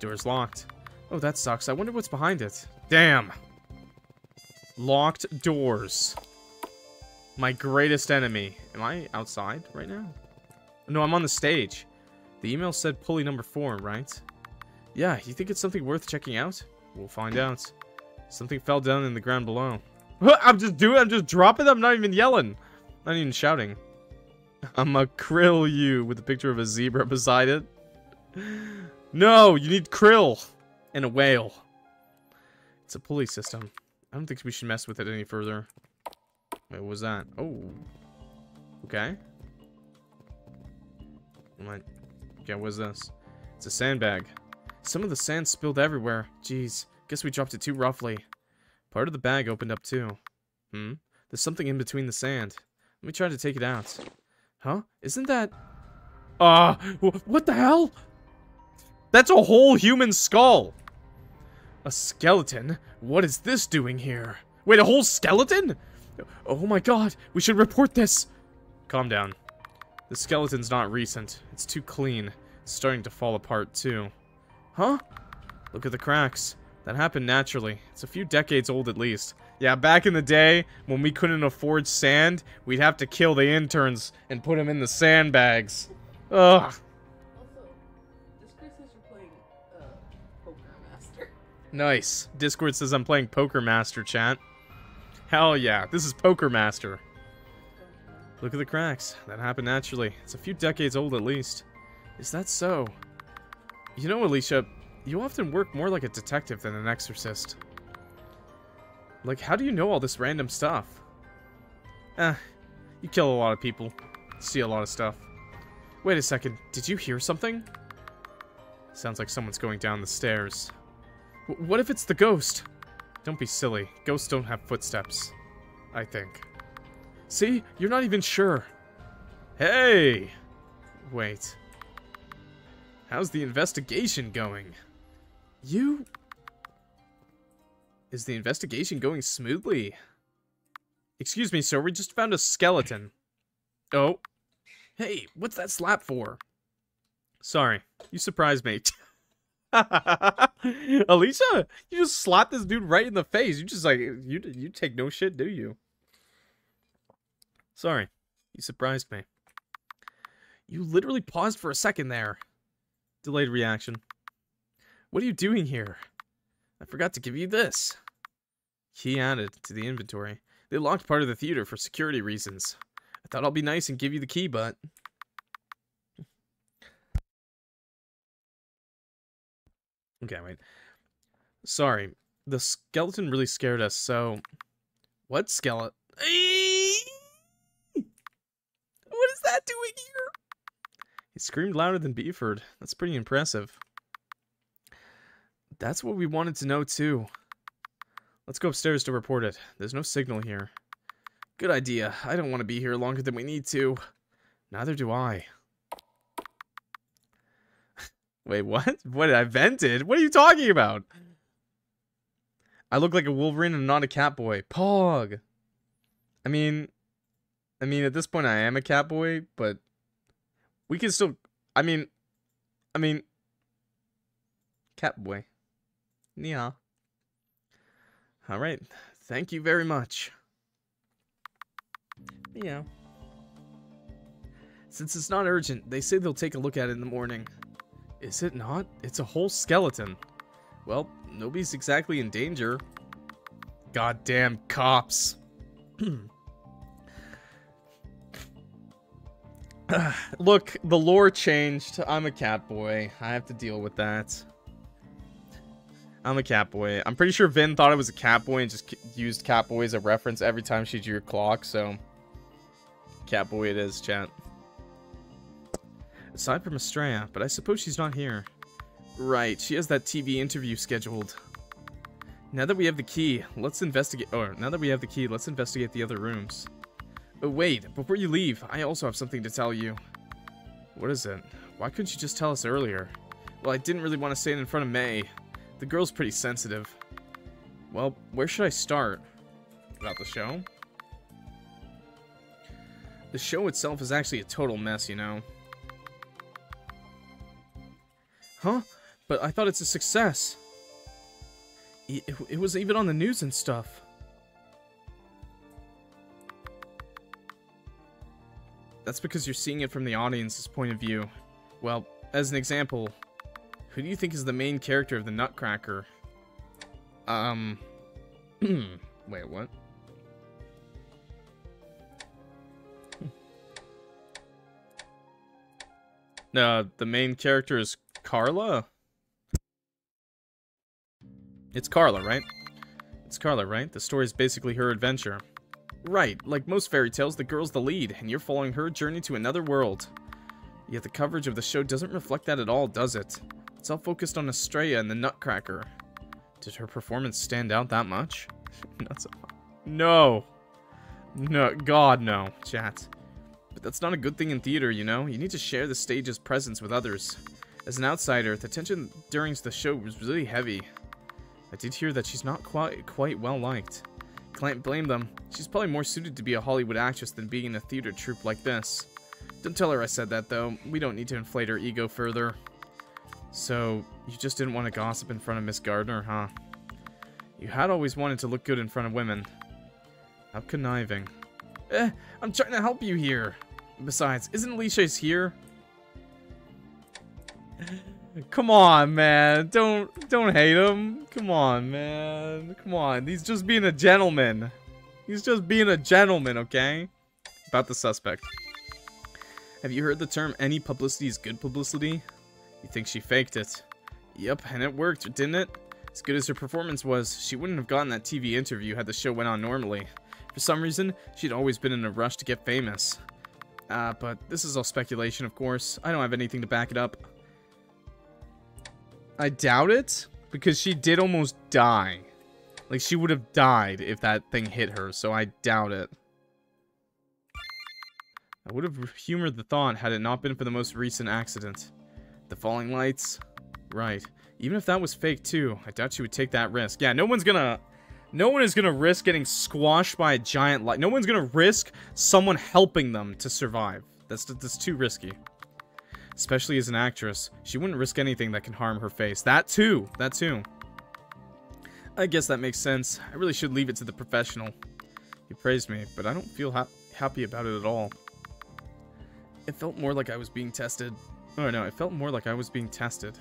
Door's locked. Oh, that sucks. I wonder what's behind it. Damn. Locked doors. My greatest enemy. Am I outside right now? No, I'm on the stage. The email said pulley number four, right? Yeah, you think it's something worth checking out? We'll find out. Something fell down in the ground below. [LAUGHS] I'm just doing, I'm just dropping I'm not even yelling. Not even shouting. [LAUGHS] I'm a krill you with a picture of a zebra beside it. [LAUGHS] No, you need krill and a whale. It's a pulley system. I don't think we should mess with it any further. Wait, what was that? Oh. Okay. What? Okay, what's this? It's a sandbag. Some of the sand spilled everywhere. Jeez. Guess we dropped it too roughly. Part of the bag opened up too. Hmm? There's something in between the sand. Let me try to take it out. Huh? Isn't that... Ah! Uh, what the hell? That's a whole human skull! A skeleton? What is this doing here? Wait, a whole skeleton? Oh my god, we should report this! Calm down. The skeleton's not recent. It's too clean. It's starting to fall apart, too. Huh? Look at the cracks. That happened naturally. It's a few decades old at least. Yeah, back in the day, when we couldn't afford sand, we'd have to kill the interns and put them in the sandbags. Ugh. Also, Discord says you're playing uh. Nice. Discord says I'm playing Poker Master, chat. Hell yeah, this is Poker Master. Look at the cracks. That happened naturally. It's a few decades old at least. Is that so? You know, Alicia, you often work more like a detective than an exorcist. Like, how do you know all this random stuff? Eh, you kill a lot of people. See a lot of stuff. Wait a second, did you hear something? Sounds like someone's going down the stairs what if it's the ghost? Don't be silly. Ghosts don't have footsteps. I think. See? You're not even sure. Hey! Wait. How's the investigation going? You... Is the investigation going smoothly? Excuse me, sir. We just found a skeleton. Oh. Hey, what's that slap for? Sorry. You surprised me. [LAUGHS] [LAUGHS] Alicia, you just slapped this dude right in the face. You just like you you take no shit, do you? Sorry, you surprised me. You literally paused for a second there. Delayed reaction. What are you doing here? I forgot to give you this. Key added to the inventory. They locked part of the theater for security reasons. I thought I'll be nice and give you the key, but Okay, wait. Sorry. The skeleton really scared us, so... What skeleton? [LAUGHS] What is that doing here? He screamed louder than Beeford. That's pretty impressive. That's what we wanted to know, too. Let's go upstairs to report it. There's no signal here. Good idea. I don't want to be here longer than we need to. Neither do I. Wait, what? [LAUGHS] What? Did I vented? What are you talking about? I look like a Wolverine and not a Catboy. Pog. I mean, I mean, at this point, I am a Catboy, but we can still. I mean, I mean, Catboy. Yeah. All right. Thank you very much. Yeah. Since it's not urgent, they say they'll take a look at it in the morning. Is it not? It's a whole skeleton. Well, nobody's exactly in danger. Goddamn cops. [CLEARS THROAT] Look, the lore changed. I'm a cat boy. I have to deal with that. I'm a cat boy. I'm pretty sure Vin thought I was a cat boy and just used cat boy as a reference every time she drew a clock, so... Cat boy it is, chat. Aside from Estrella, but I suppose she's not here. Right, she has that TV interview scheduled. Now that we have the key, let's investigate- or now that we have the key, let's investigate the other rooms. Oh wait, before you leave, I also have something to tell you. What is it? Why couldn't you just tell us earlier? Well, I didn't really want to say it in front of May. The girl's pretty sensitive. Well, where should I start? About the show? The show itself is actually a total mess, you know. Huh? But I thought it's a success. It, it was even on the news and stuff. That's because you're seeing it from the audience's point of view. Well, as an example, who do you think is the main character of the Nutcracker? Um, [CLEARS THROAT] wait, what? No, [LAUGHS] the main character is Carla? It's Carla, right? It's Carla, right? The story is basically her adventure. Right, like most fairy tales, the girl's the lead, and you're following her journey to another world. Yet the coverage of the show doesn't reflect that at all, does it? It's all focused on Estrella and the Nutcracker. Did her performance stand out that much? [LAUGHS] Not so No. No, God, no, chat. But that's not a good thing in theater, you know? You need to share the stage's presence with others. As an outsider, the tension during the show was really heavy. I did hear that she's not quite quite well liked. Can't blame them. She's probably more suited to be a Hollywood actress than being in a theater troupe like this. Don't tell her I said that, though. We don't need to inflate her ego further. So, you just didn't want to gossip in front of Miss Gardner, huh? You had always wanted to look good in front of women. How conniving. Eh, I'm trying to help you here. Besides, isn't Alicia's here? Come on, man. Don't don't hate him. Come on, man. Come on. He's just being a gentleman. He's just being a gentleman, okay? About the suspect. Have you heard the term any publicity is good publicity? You think she faked it. Yep, and it worked, didn't it? As good as her performance was, she wouldn't have gotten that TV interview had the show went on normally. For some reason, she'd always been in a rush to get famous. Uh, but this is all speculation, of course. I don't have anything to back it up. I doubt it, because she did almost die. Like, she would have died if that thing hit her, so I doubt it. I would have humored the thought had it not been for the most recent accident. The falling lights? Right. Even if that was fake too, I doubt she would take that risk. Yeah, no one's gonna... No one is gonna risk getting squashed by a giant light. No one's gonna risk someone helping them to survive. That's, that's too risky. Especially as an actress. She wouldn't risk anything that can harm her face. That too. That too. I guess that makes sense. I really should leave it to the professional. He praised me, but I don't feel ha happy about it at all. It felt more like I was being tested. Oh no, it felt more like I was being tested.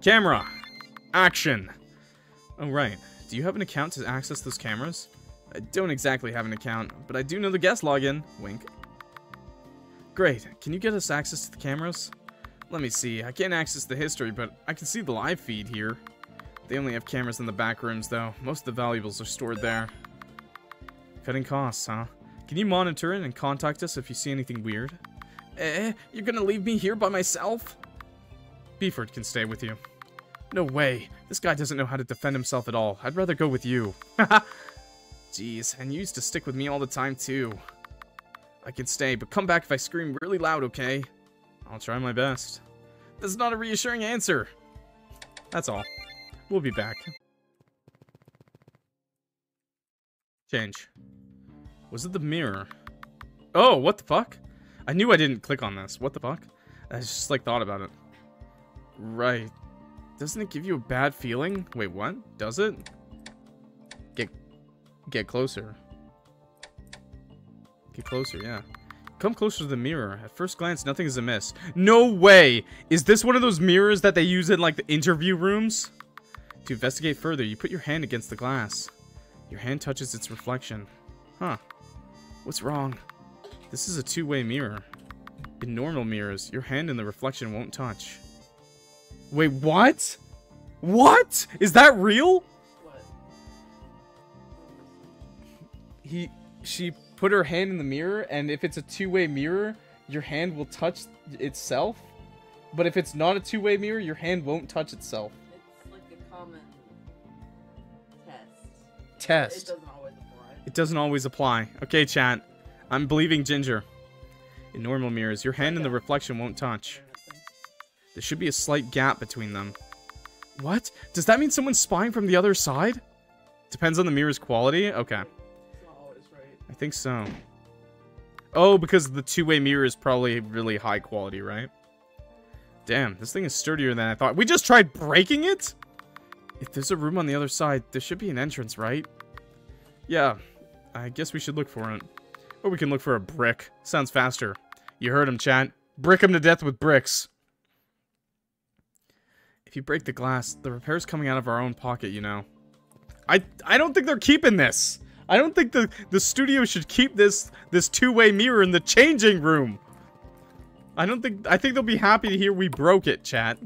Camera! Action! Oh right. Do you have an account to access those cameras? I don't exactly have an account, but I do know the guest login. Wink. Great. Can you get us access to the cameras? Let me see. I can't access the history, but I can see the live feed here. They only have cameras in the back rooms, though. Most of the valuables are stored there. Cutting costs, huh? Can you monitor it and contact us if you see anything weird? Eh? You're gonna leave me here by myself? Beeford can stay with you. No way. This guy doesn't know how to defend himself at all. I'd rather go with you. [LAUGHS] Jeez, and you used to stick with me all the time, too. I can stay, but come back if I scream really loud, okay? I'll try my best. That's not a reassuring answer. That's all. We'll be back. Change. Was it the mirror? Oh, what the fuck? I knew I didn't click on this. What the fuck? I just, like, thought about it. Right. Doesn't it give you a bad feeling? Wait, what? Does it? Get... Get closer. Get closer, yeah. Come closer to the mirror. At first glance, nothing is amiss. No way! Is this one of those mirrors that they use in, like, the interview rooms? To investigate further, you put your hand against the glass. Your hand touches its reflection. Huh. What's wrong? This is a two-way mirror. In normal mirrors, your hand and the reflection won't touch. Wait, what? What? Is that real? What? He, she put her hand in the mirror, and if it's a two-way mirror, your hand will touch itself. But if it's not a two-way mirror, your hand won't touch itself. It's like a common test. It doesn't always apply. It doesn't always apply. Okay, chat. I'm believing Ginger. In normal mirrors, your hand and the reflection won't touch. There should be a slight gap between them. What? Does that mean someone's spying from the other side? Depends on the mirror's quality? Okay. I think so. Oh, because the two-way mirror is probably really high quality, right? Damn, this thing is sturdier than I thought. We just tried breaking it? If there's a room on the other side, there should be an entrance, right? Yeah, I guess we should look for it. Or we can look for a brick. Sounds faster. You heard him, chat. Brick him to death with bricks. If you break the glass, the repair's coming out of our own pocket, you know. I I don't think they're keeping this. I don't think the the studio should keep this this two-way mirror in the changing room. I don't think I think they'll be happy to hear we broke it, chat.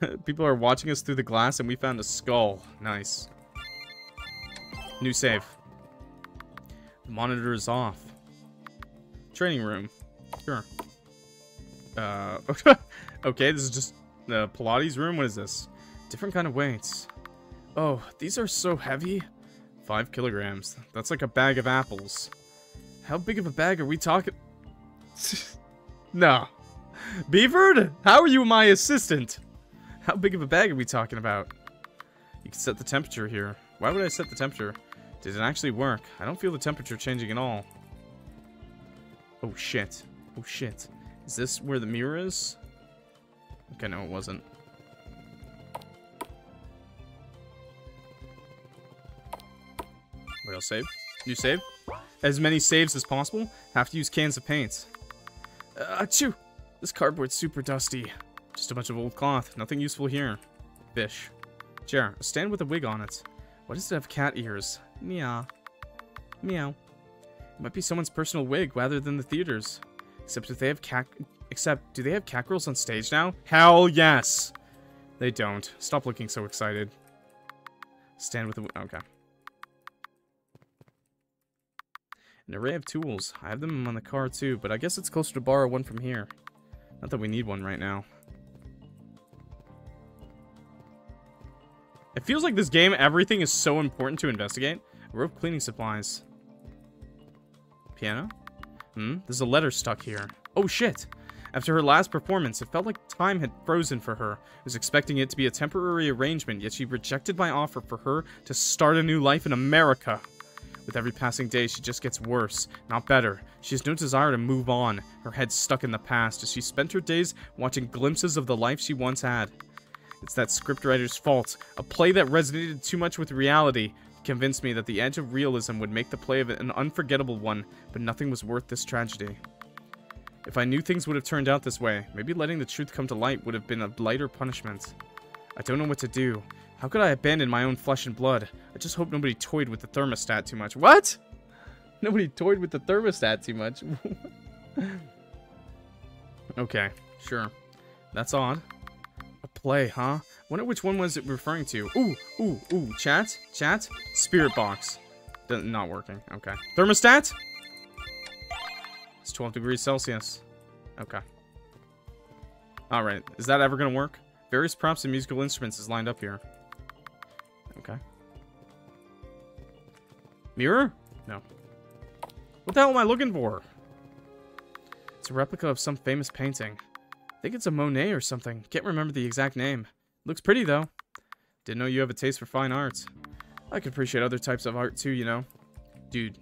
[LAUGHS] People are watching us through the glass and we found a skull. Nice. New save. The monitor is off. Training room. Sure. Uh, [LAUGHS] okay, this is just the Pilates room. What is this? Different kind of weights. Oh, these are so heavy. Five kilograms. That's like a bag of apples. How big of a bag are we talking? [LAUGHS] no. Beeford, how are you my assistant? How big of a bag are we talking about? You can set the temperature here. Why would I set the temperature? Did it actually work? I don't feel the temperature changing at all. Oh shit. Oh shit. Is this where the mirror is? Okay, no it wasn't. Else save? New save? As many saves as possible. Have to use cans of paint. Uh, achoo! This cardboard's super dusty. Just a bunch of old cloth. Nothing useful here. Fish. Chair. A stand with a wig on it. Why does it have cat ears? Meow. Meow. It might be someone's personal wig rather than the theater's. Except if they have cat... Except, do they have cat girls on stage now? Hell yes! They don't. Stop looking so excited. Stand with a... Okay. An array of tools. I have them on the car too, but I guess it's closer to borrow one from here. Not that we need one right now. It feels like this game, everything is so important to investigate. Rope cleaning supplies. Piano? Hmm, there's a letter stuck here. Oh shit! After her last performance, it felt like time had frozen for her. I was expecting it to be a temporary arrangement, yet she rejected my offer for her to start a new life in America. With every passing day, she just gets worse, not better. She has no desire to move on, her head stuck in the past as she spent her days watching glimpses of the life she once had. It's that scriptwriter's fault. A play that resonated too much with reality convinced me that the edge of realism would make the play of an unforgettable one, but nothing was worth this tragedy. If I knew things would have turned out this way, maybe letting the truth come to light would have been a lighter punishment. I don't know what to do. How could I abandon my own flesh and blood? I just hope nobody toyed with the thermostat too much. What? [LAUGHS] Nobody toyed with the thermostat too much. [LAUGHS] okay, sure. That's odd. A play, huh? Wonder which one was it referring to? Ooh, ooh, ooh. Chat? Chat? Spirit box. Doesn't- Not working. Okay. Thermostat? It's 12 degrees Celsius. Okay. Alright. Is that ever gonna work? Various props and musical instruments is lined up here. Mirror? No. What the hell am I looking for? It's a replica of some famous painting. I think it's a Monet or something. Can't remember the exact name. Looks pretty, though. Didn't know you have a taste for fine arts. I can appreciate other types of art too, you know? Dude.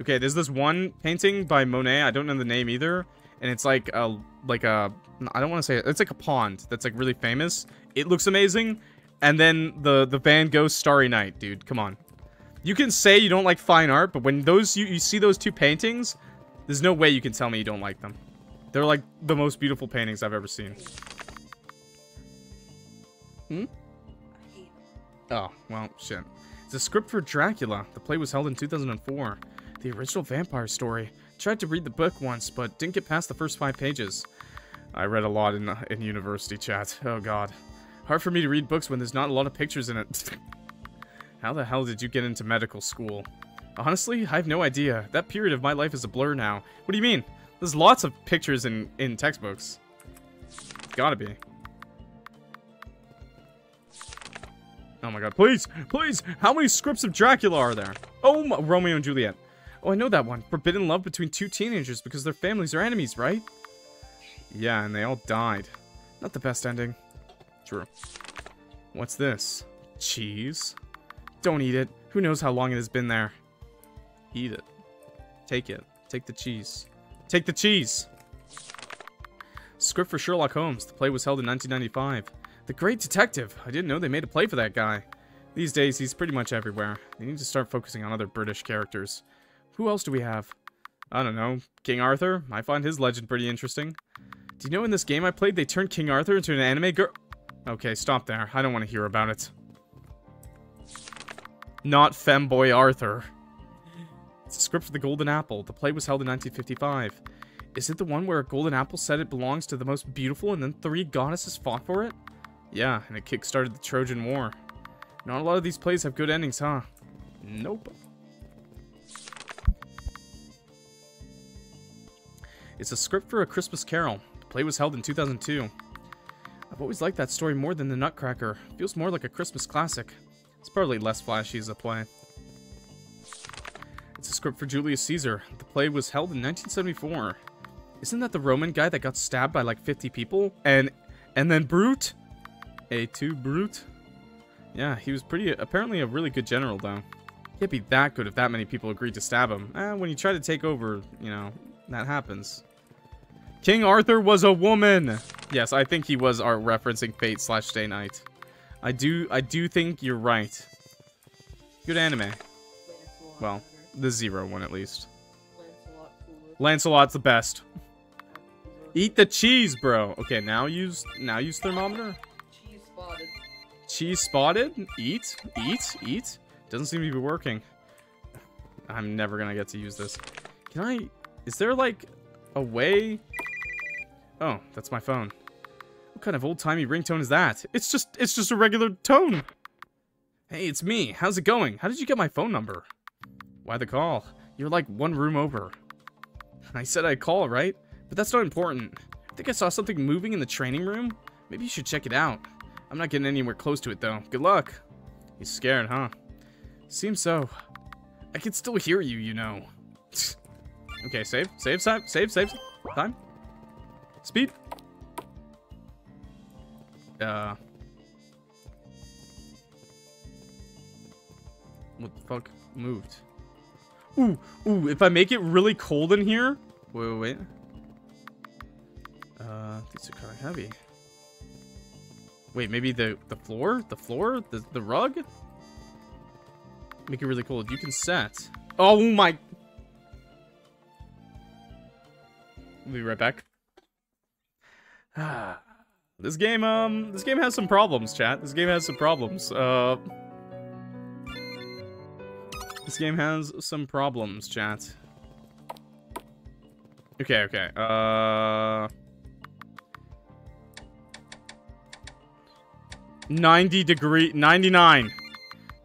Okay, there's this one painting by Monet, I don't know the name either, and it's like a, like a, I don't want to say it, it's like a pond that's like really famous. It looks amazing, and then the, the Van Gogh Starry Night, dude, come on. You can say you don't like fine art, but when those, you, you see those two paintings, there's no way you can tell me you don't like them. They're like the most beautiful paintings I've ever seen. Hmm? Oh, well, shit. It's a script for Dracula. The play was held in 2004. The original vampire story. Tried to read the book once, but didn't get past the first five pages. I read a lot in, in university chat. Oh god. Hard for me to read books when there's not a lot of pictures in it. [LAUGHS] How the hell did you get into medical school? Honestly, I have no idea. That period of my life is a blur now. What do you mean? There's lots of pictures in, in textbooks. Gotta be. Oh my god, please, please, how many scripts of Dracula are there? Oh, my, Romeo and Juliet. Oh, I know that one. Forbidden love between two teenagers because their families are enemies, right? Yeah, and they all died. Not the best ending. True. What's this? Cheese? Don't eat it. Who knows how long it has been there? Eat it. Take it. Take the cheese. Take the cheese! Script for Sherlock Holmes. The play was held in 1995. The Great Detective. I didn't know they made a play for that guy. These days, he's pretty much everywhere. They need to start focusing on other British characters. Who else do we have? I don't know. King Arthur? I find his legend pretty interesting. Do you know in this game I played, they turned King Arthur into an anime girl? Okay, stop there. I don't want to hear about it. Not Femboy Arthur. It's a script for The Golden Apple. The play was held in 1955. Is it the one where a golden apple said it belongs to the most beautiful and then three goddesses fought for it? Yeah, and it kickstarted the Trojan War. Not a lot of these plays have good endings, huh? Nope. It's a script for A Christmas Carol. The play was held in 2002. I've always liked that story more than The Nutcracker. Feels more like a Christmas classic. It's probably less flashy as a play. It's a script for Julius Caesar. The play was held in 1974. Isn't that the Roman guy that got stabbed by like 50 people? And and then Brute? Et tu Brute? Yeah, he was pretty apparently a really good general though. Can't be that good if that many people agreed to stab him. Eh, when you try to take over, you know, that happens. King Arthur was a woman. Yes, I think he was our referencing Fate slash Stay Night. I do, I do think you're right. Good anime. Well, the zero one at least. Lancelot's the best. Eat the cheese, bro. Okay, now use, now use thermometer. Cheese spotted. Cheese spotted. Eat, eat, eat. Doesn't seem to be working. I'm never gonna get to use this. Can I? Is there like a way? Oh, that's my phone. Kind of old-timey ringtone is that? It's just, it's just a regular tone. Hey, it's me. How's it going? How did you get my phone number? Why the call? You're like one room over. I said I'd call, right? But that's not important. I think I saw something moving in the training room. Maybe you should check it out. I'm not getting anywhere close to it, though. Good luck. He's scared, huh? Seems so. I can still hear you, you know. [LAUGHS] okay, save, save, save, save, save. Time. Speed. Uh. What the fuck moved? Ooh, ooh, if I make it really cold in here. Wait, wait, wait. Uh, these are kind of heavy. Wait, maybe the the floor, the floor, the the rug. Make it really cold. You can set. Oh my. We'll be right back. [SIGHS] Ah, this game, um, this game has some problems, chat. This game has some problems. Uh, this game has some problems, chat. Okay, okay. Uh. 90 degree, 99.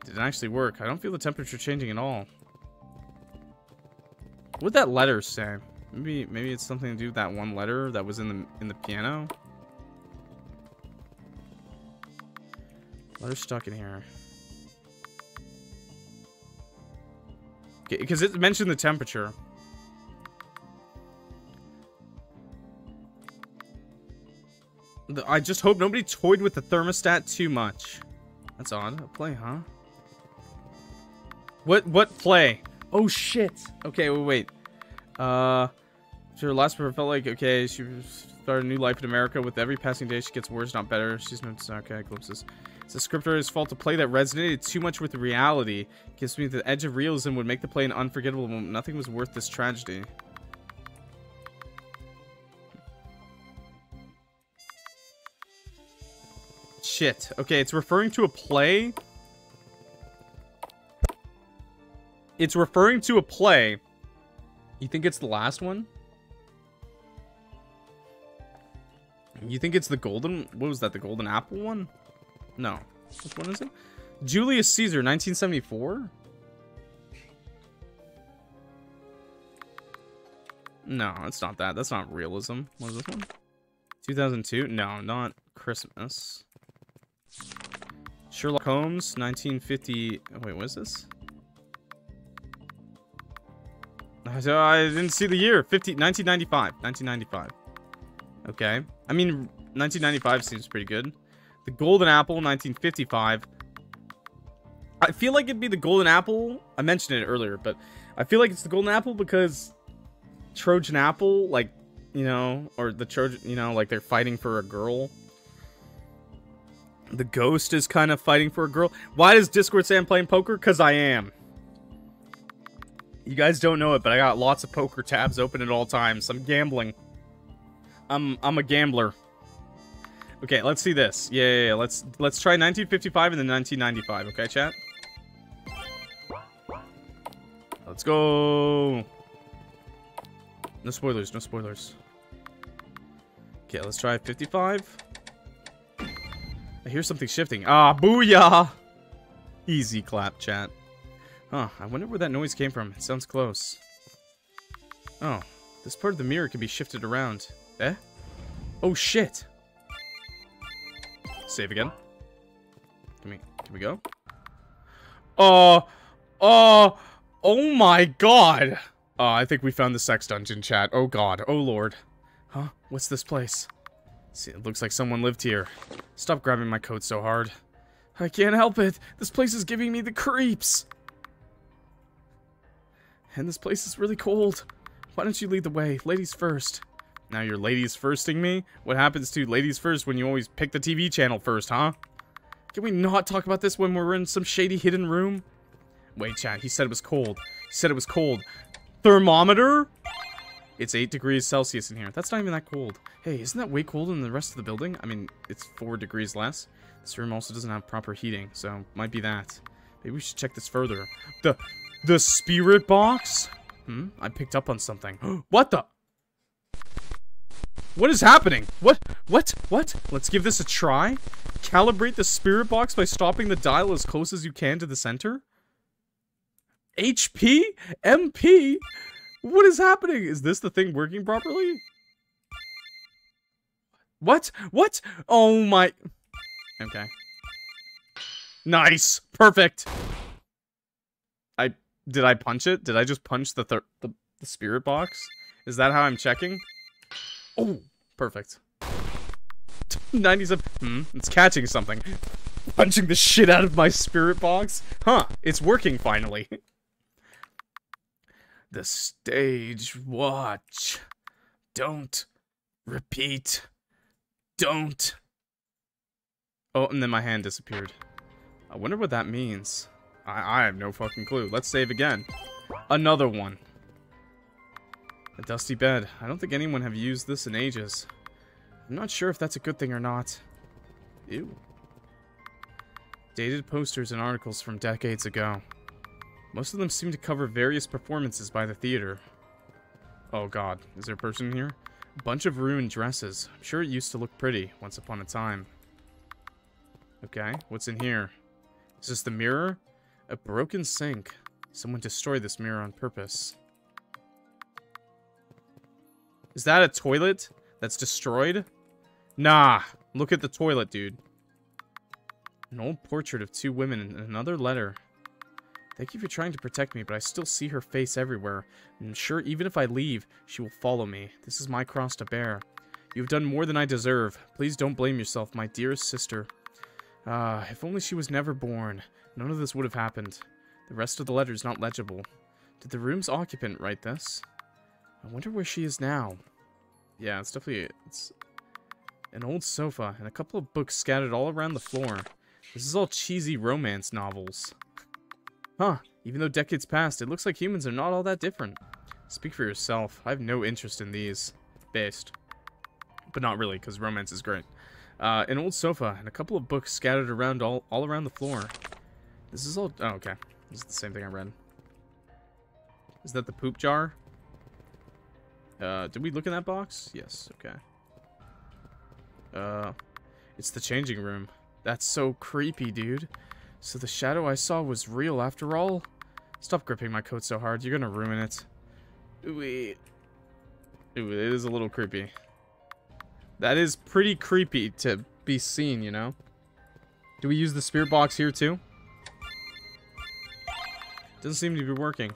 Did it actually work? I don't feel the temperature changing at all. What'd that letter say? Maybe, maybe it's something to do with that one letter that was in the in the piano. Letter stuck in here. Because it mentioned the temperature. I just hope nobody toyed with the thermostat too much. That's odd. A play, huh? What what play? Oh shit. Okay, wait, wait. Uh, so her last paper felt like okay. She started a new life in America. With every passing day, she gets worse, not better. She's no okay. Glimpses. It's the scriptwriter's fault to play that resonated too much with reality. Gives me the edge of realism would make the play an unforgettable moment. Nothing was worth this tragedy. Shit. Okay, it's referring to a play. It's referring to a play. You think it's the last one? You think it's the golden... What was that? The golden apple one? No. Which one is it? Julius Caesar, 1974? No, it's not that. That's not realism. What is this one? 2002? No, not Christmas. Sherlock Holmes, 1950... Wait, what is this? I didn't see the year. 50, 1995. 1995. Okay. I mean, 1995 seems pretty good. The Golden Apple, 1955. I feel like it'd be the Golden Apple. I mentioned it earlier, but I feel like it's the Golden Apple because Trojan Apple, like, you know, or the Trojan, you know, like they're fighting for a girl. The ghost is kind of fighting for a girl. Why does Discord say I'm playing poker? Because I am. You guys don't know it, but I got lots of poker tabs open at all times. I'm gambling. I'm I'm a gambler. Okay, let's see this. Yeah, yeah, yeah, let's let's try 1955 and then 1995. Okay, chat. Let's go. No spoilers. No spoilers. Okay, let's try 55. I hear something shifting. Ah, booyah! Easy clap, chat. Huh, I wonder where that noise came from. It sounds close. Oh, this part of the mirror can be shifted around. Eh? Oh, shit! Save again. Can we, can we go? Oh, oh, oh my god! Oh, I think we found the sex dungeon, chat. Oh god, oh lord. Huh? What's this place? See, it looks like someone lived here. Stop grabbing my coat so hard. I can't help it. This place is giving me the creeps. And this place is really cold. Why don't you lead the way? Ladies first. Now you're ladies firsting me? What happens to ladies first when you always pick the TV channel first, huh? Can we not talk about this when we're in some shady hidden room? Wait, chat, he said it was cold. He said it was cold. Thermometer? It's 8 degrees Celsius in here. That's not even that cold. Hey, isn't that way colder than the rest of the building? I mean, it's 4 degrees less. This room also doesn't have proper heating, so might be that. Maybe we should check this further. The the spirit box? Hmm? I picked up on something. [GASPS] what the? What is happening? What? What? What? Let's give this a try. Calibrate the spirit box by stopping the dial as close as you can to the center. HP? MP? What is happening? Is this the thing working properly? What? What? Oh my... Okay. Nice. Perfect. I did I punch it? Did I just punch the the, the spirit box? Is that how I'm checking? Oh, perfect. 97. Hmm, it's catching something. Punching the shit out of my spirit box? Huh, it's working finally. [LAUGHS] the stage watch. Don't repeat. Don't. Oh, and then my hand disappeared. I wonder what that means. I, I have no fucking clue. Let's save again. Another one. A dusty bed. I don't think anyone have used this in ages. I'm not sure if that's a good thing or not. Ew. Dated posters and articles from decades ago. Most of them seem to cover various performances by the theater. Oh god, is there a person here? Bunch of ruined dresses. I'm sure it used to look pretty once upon a time. Okay, what's in here? Is this the mirror? A broken sink. Someone destroyed this mirror on purpose. Is that a toilet that's destroyed? Nah. Look at the toilet, dude. An old portrait of two women and another letter. Thank you for trying to protect me, but I still see her face everywhere. I'm sure even if I leave, she will follow me. This is my cross to bear. You have done more than I deserve. Please don't blame yourself, my dearest sister. Ah, if only she was never born. None of this would have happened. The rest of the letter is not legible. Did the room's occupant write this? I wonder where she is now. Yeah, it's definitely it's an old sofa and a couple of books scattered all around the floor. This is all cheesy romance novels. Huh, even though decades passed, it looks like humans are not all that different. Speak for yourself. I have no interest in these. Based. But not really, because romance is great. Uh, an old sofa and a couple of books scattered around all, all around the floor. This is all... Oh, okay. This is the same thing I read. Is that the poop jar? Uh, did we look in that box? Yes, okay. Uh, it's the changing room. That's so creepy, dude. So the shadow I saw was real after all? Stop gripping my coat so hard. You're gonna ruin it. Ooh, it is a little creepy. That is pretty creepy to be seen, you know? Do we use the spirit box here too? Doesn't seem to be working.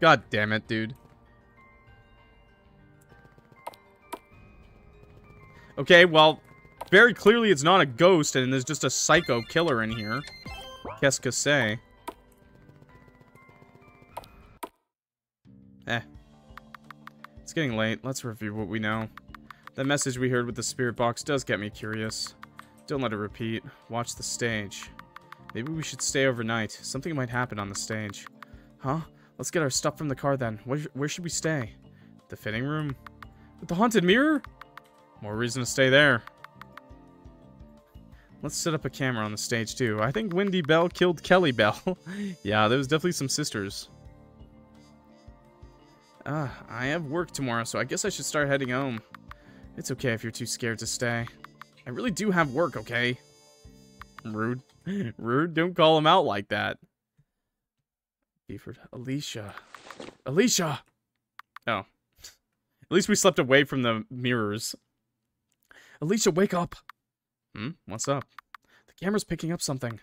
God damn it, dude. Okay, well, very clearly it's not a ghost and there's just a psycho killer in here. Qu'est-ce que? Eh. It's getting late. Let's review what we know. That message we heard with the spirit box does get me curious. Don't let it repeat. Watch the stage. Maybe we should stay overnight. Something might happen on the stage. Huh? Let's get our stuff from the car then. Where, where should we stay? The fitting room? With the haunted mirror? More reason to stay there. Let's set up a camera on the stage too. I think Wendy Bell killed Kelly Bell. [LAUGHS] yeah, there was definitely some sisters. Ah, uh, I have work tomorrow, so I guess I should start heading home. It's okay if you're too scared to stay. I really do have work, okay? Rude. [LAUGHS] Rude, don't call him out like that. Beeford. Alicia. Alicia! Oh. At least we slept away from the mirrors. Alicia, wake up! Hmm? What's up? The camera's picking up something.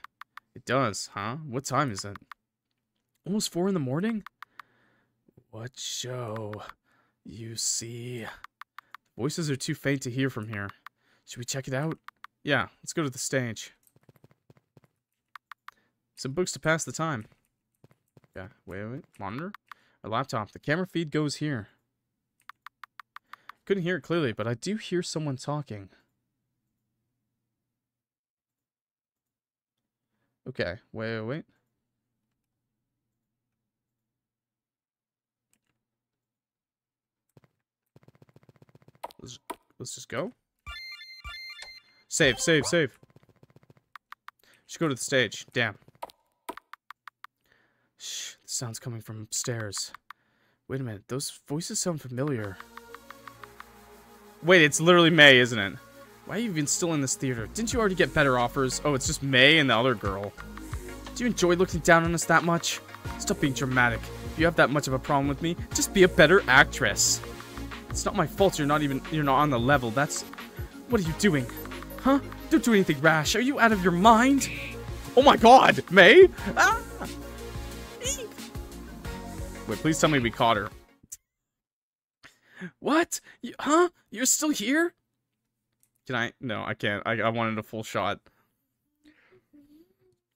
It does, huh? What time is it? Almost four in the morning? What show you see? Voices are too faint to hear from here. Should we check it out? Yeah, let's go to the stage. Some books to pass the time. Yeah, wait, wait, monitor? A laptop. The camera feed goes here. Couldn't hear it clearly, but I do hear someone talking. Okay, wait, wait. Let's, let's just go. Save, save, save. Should go to the stage. Damn. Shh, the sound's coming from upstairs. Wait a minute, those voices sound familiar. Wait, it's literally May, isn't it? Why are you even still in this theater? Didn't you already get better offers? Oh, it's just May and the other girl. Do you enjoy looking down on us that much? Stop being dramatic. If you have that much of a problem with me, just be a better actress. It's not my fault you're not even you're not on the level. That's What are you doing? Huh? Don't do anything rash. Are you out of your mind? Oh my god, May? Ah! Wait, please tell me we caught her. What? You, huh? You're still here? Can I? No, I can't. I, I wanted a full shot.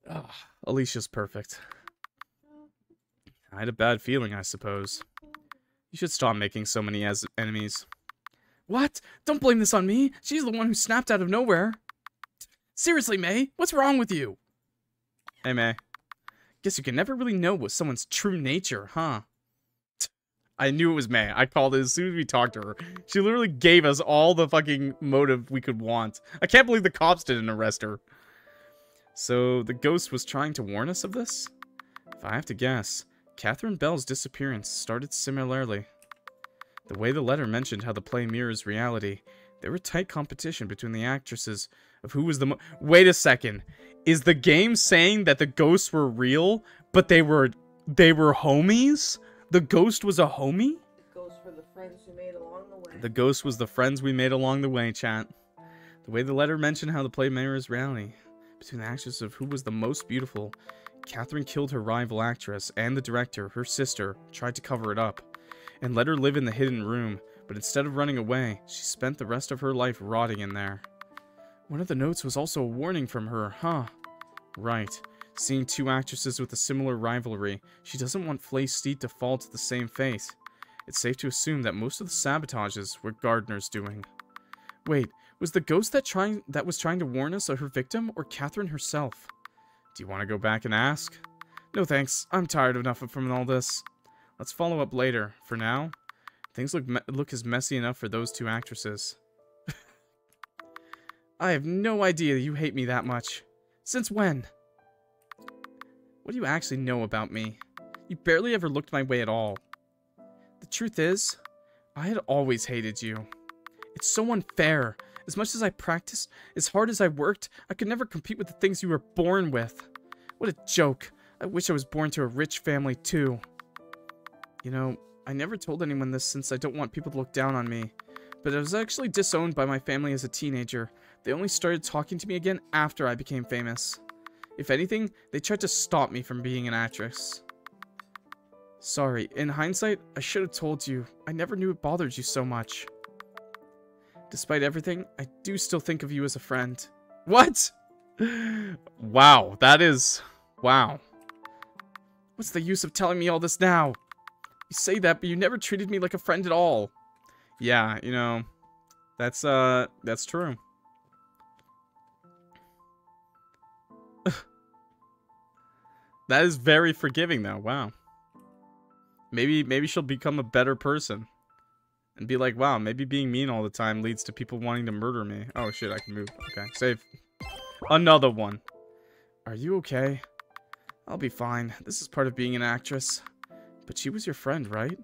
Oh, Alicia's perfect. I had a bad feeling, I suppose. You should stop making so many as enemies. What? Don't blame this on me. She's the one who snapped out of nowhere. Seriously, May, what's wrong with you? Hey, May. Guess you can never really know what someone's true nature, huh? I knew it was May. I called it as soon as we talked to her. She literally gave us all the fucking motive we could want. I can't believe the cops didn't arrest her. So, the ghost was trying to warn us of this? If I have to guess, Catherine Bell's disappearance started similarly. The way the letter mentioned how the play mirrors reality, there were tight competition between the actresses of who was the mo- Wait a second. Is the game saying that the ghosts were real, but they were they were homies? The ghost was a homie? The ghost were the friends we made along the way. The ghost was the friends we made along the way, chat. The way the letter mentioned how the play mirrors reality. Between the actresses of who was the most beautiful, Catherine killed her rival actress, and the director, her sister, tried to cover it up, and let her live in the hidden room, but instead of running away, she spent the rest of her life rotting in there. One of the notes was also a warning from her, huh? Right. Seeing two actresses with a similar rivalry, she doesn't want Flaysteed to fall to the same fate. It's safe to assume that most of the sabotages were Gardner's doing. Wait, was the ghost that trying that was trying to warn us of her victim, or Catherine herself? Do you want to go back and ask? No thanks, I'm tired enough from all this. Let's follow up later. For now, things look look as messy enough for those two actresses. [LAUGHS] I have no idea you hate me that much. Since when? What do you actually know about me? You barely ever looked my way at all. The truth is, I had always hated you. It's so unfair. As much as I practiced, as hard as I worked, I could never compete with the things you were born with. What a joke. I wish I was born to a rich family too. You know, I never told anyone this since I don't want people to look down on me. But I was actually disowned by my family as a teenager. They only started talking to me again after I became famous. If anything, they tried to stop me from being an actress. Sorry, in hindsight, I should have told you. I never knew it bothered you so much. Despite everything, I do still think of you as a friend. What? [LAUGHS] wow, that is... Wow. What's the use of telling me all this now? You say that, but you never treated me like a friend at all. Yeah, you know, that's, uh, that's true. That is very forgiving, though. Wow. Maybe, maybe she'll become a better person. And be like, wow, maybe being mean all the time leads to people wanting to murder me. Oh, shit, I can move. Okay, save. Another one. Are you okay? I'll be fine. This is part of being an actress. But she was your friend, right?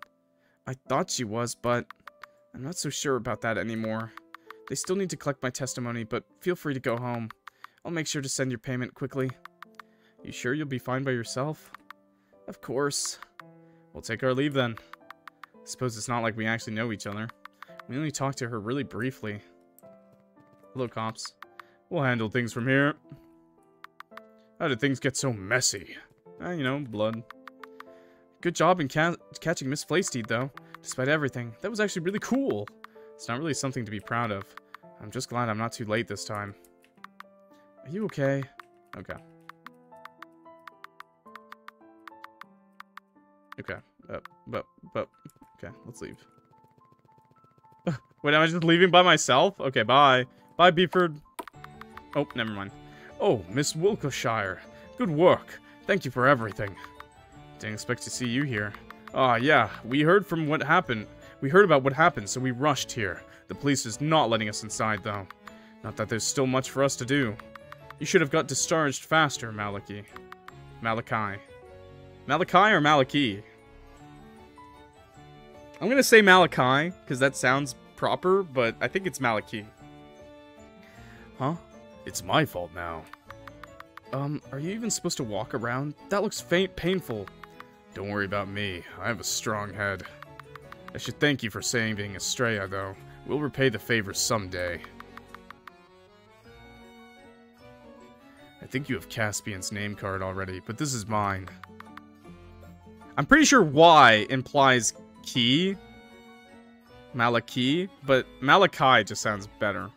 I thought she was, but I'm not so sure about that anymore. They still need to collect my testimony, but feel free to go home. I'll make sure to send your payment quickly. You sure you'll be fine by yourself? Of course. We'll take our leave then. Suppose it's not like we actually know each other. We only talked to her really briefly. Hello, cops. We'll handle things from here. How did things get so messy? Eh, you know, blood. Good job in ca catching Miss Flaysteed, though. Despite everything, that was actually really cool. It's not really something to be proud of. I'm just glad I'm not too late this time. Are you okay? Okay. Okay. Uh, but, but, okay, let's leave. [LAUGHS] Wait, am I just leaving by myself? Okay, bye. Bye, Beeford. Oh, never mind. Oh, Miss Wilkshire. Good work. Thank you for everything. Didn't expect to see you here. Ah, yeah, we heard from what happened. We heard about what happened, so we rushed here. The police is not letting us inside, though. Not that there's still much for us to do. You should have got discharged faster, Malachi. Malachi. Malachi or Malachi? I'm gonna say Malachi, because that sounds proper, but I think it's Malachi. Huh? It's my fault now. Um, are you even supposed to walk around? That looks faint painful. Don't worry about me. I have a strong head. I should thank you for saving Estrella, though. We'll repay the favor someday. I think you have Caspian's name card already, but this is mine. I'm pretty sure Y implies key. Malachi, but Malachi just sounds better.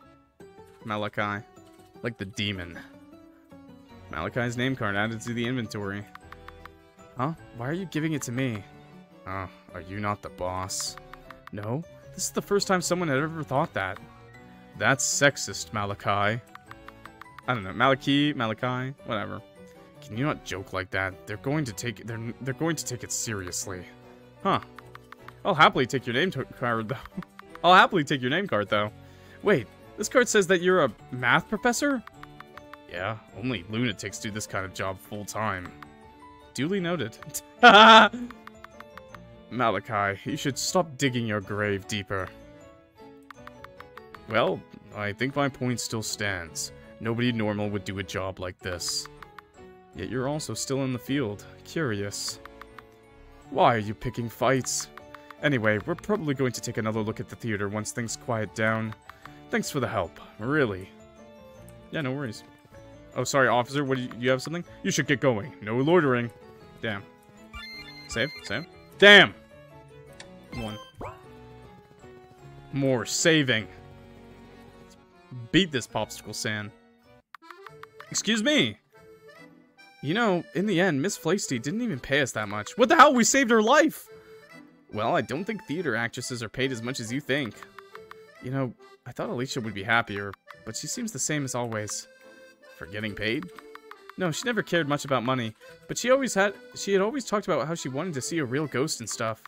Malachi. Like the demon. Malachi's name card added to the inventory. Huh? Why are you giving it to me? Oh, are you not the boss? No? This is the first time someone had ever thought that. That's sexist, Malachi. I don't know, Malachi, Malachi, whatever. Can you not joke like that? They're going to take they're they're going to take it seriously. Huh. I'll happily take your name card though. [LAUGHS] I'll happily take your name card though. Wait, this card says that you're a math professor? Yeah, only lunatics do this kind of job full time. Duly noted. [LAUGHS] Malachi, you should stop digging your grave deeper. Well, I think my point still stands. Nobody normal would do a job like this. Yet you're also still in the field. Curious. Why are you picking fights? Anyway, we're probably going to take another look at the theater once things quiet down. Thanks for the help. Really. Yeah, no worries. Oh, sorry, officer. What you, you have something? You should get going. No loitering. Damn. Save, save. Damn! One. More saving. Beat this popsicle sand. Excuse me. You know, in the end, Miss Flaysteed didn't even pay us that much. What the hell? We saved her life! Well, I don't think theater actresses are paid as much as you think. You know, I thought Alicia would be happier, but she seems the same as always. For getting paid? No, she never cared much about money, but she always had she had always talked about how she wanted to see a real ghost and stuff.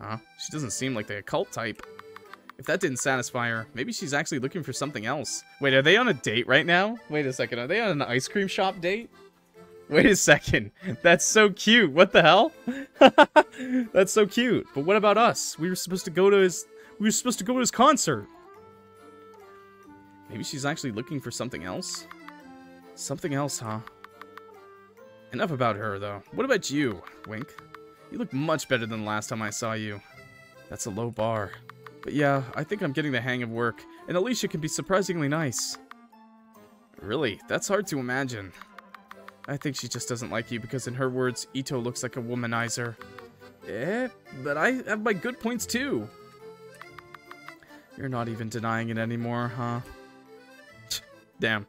Huh? She doesn't seem like the occult type. If that didn't satisfy her, maybe she's actually looking for something else. Wait, are they on a date right now? Wait a second, are they on an ice cream shop date? [LAUGHS] Wait a second. That's so cute. What the hell? [LAUGHS] That's so cute. But what about us? We were supposed to go to his we were supposed to go to his concert. Maybe she's actually looking for something else? Something else, huh? Enough about her, though. What about you, Wink? You look much better than last time I saw you. That's a low bar. But yeah, I think I'm getting the hang of work, and Alicia can be surprisingly nice. Really? That's hard to imagine. I think she just doesn't like you because in her words, Ito looks like a womanizer. Eh, but I have my good points too. You're not even denying it anymore, huh? Damn.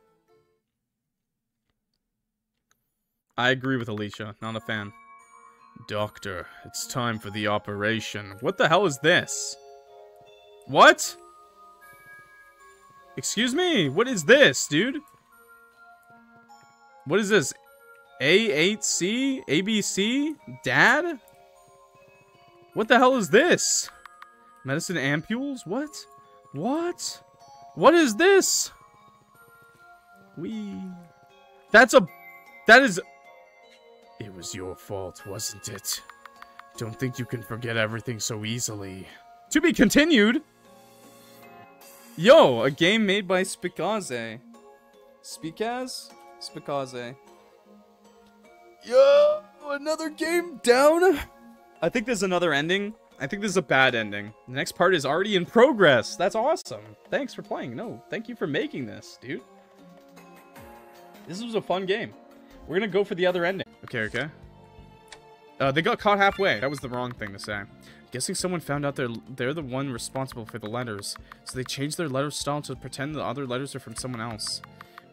I agree with Alicia, not a fan. Doctor, it's time for the operation. What the hell is this? What? Excuse me, what is this, dude? What is this? A8C? ABC? Dad? What the hell is this? Medicine ampules? What? What? What is this? We. That's a. That is. It was your fault, wasn't it? Don't think you can forget everything so easily. To be continued. Yo, a game made by Spicaze. Spikaz? Spicaze. Yo, another game down. I think there's another ending. I think this is a bad ending. The next part is already in progress. That's awesome. Thanks for playing. No, thank you for making this, dude. This was a fun game. We're gonna go for the other ending. Okay, okay. Uh, they got caught halfway. That was the wrong thing to say. Guessing someone found out they're, they're the one responsible for the letters, so they changed their letter style to pretend the other letters are from someone else.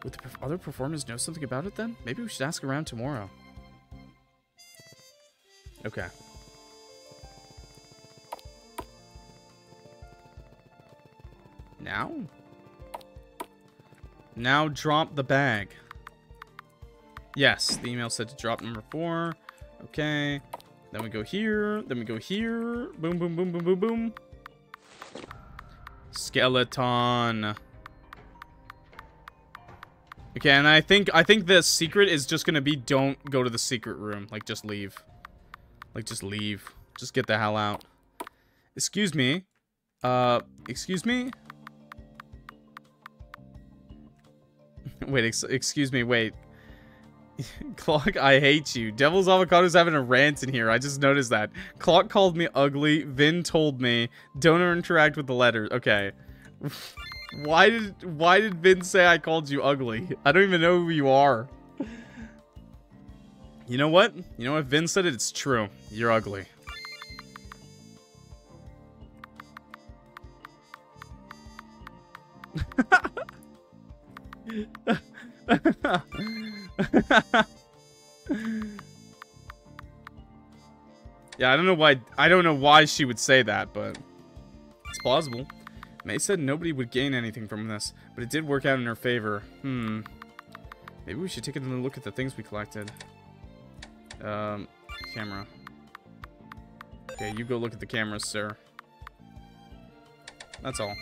Would the other performers know something about it then? Maybe we should ask around tomorrow. Okay. Now? Now drop the bag. Yes, the email said to drop number four. Okay. Then we go here. Then we go here. Boom, boom, boom, boom, boom, boom. Skeleton. Okay, and I think I think the secret is just gonna be don't go to the secret room. Like just leave. Like just leave. Just get the hell out. Excuse me. Uh, excuse me? [LAUGHS] wait, ex excuse me, wait. [LAUGHS] Clock, I hate you. Devil's Avocado's having a rant in here. I just noticed that. Clock called me ugly. Vin told me. Don't interact with the letters. Okay. [LAUGHS] why did why did Vin say I called you ugly? I don't even know who you are. You know what? You know what? Vin said it. It's true. You're ugly. [LAUGHS] yeah, I don't know why I don't know why she would say that, but it's plausible. May said nobody would gain anything from this, but it did work out in her favor. Hmm. Maybe we should take another look at the things we collected. Um, camera. Okay, you go look at the cameras, sir. That's all.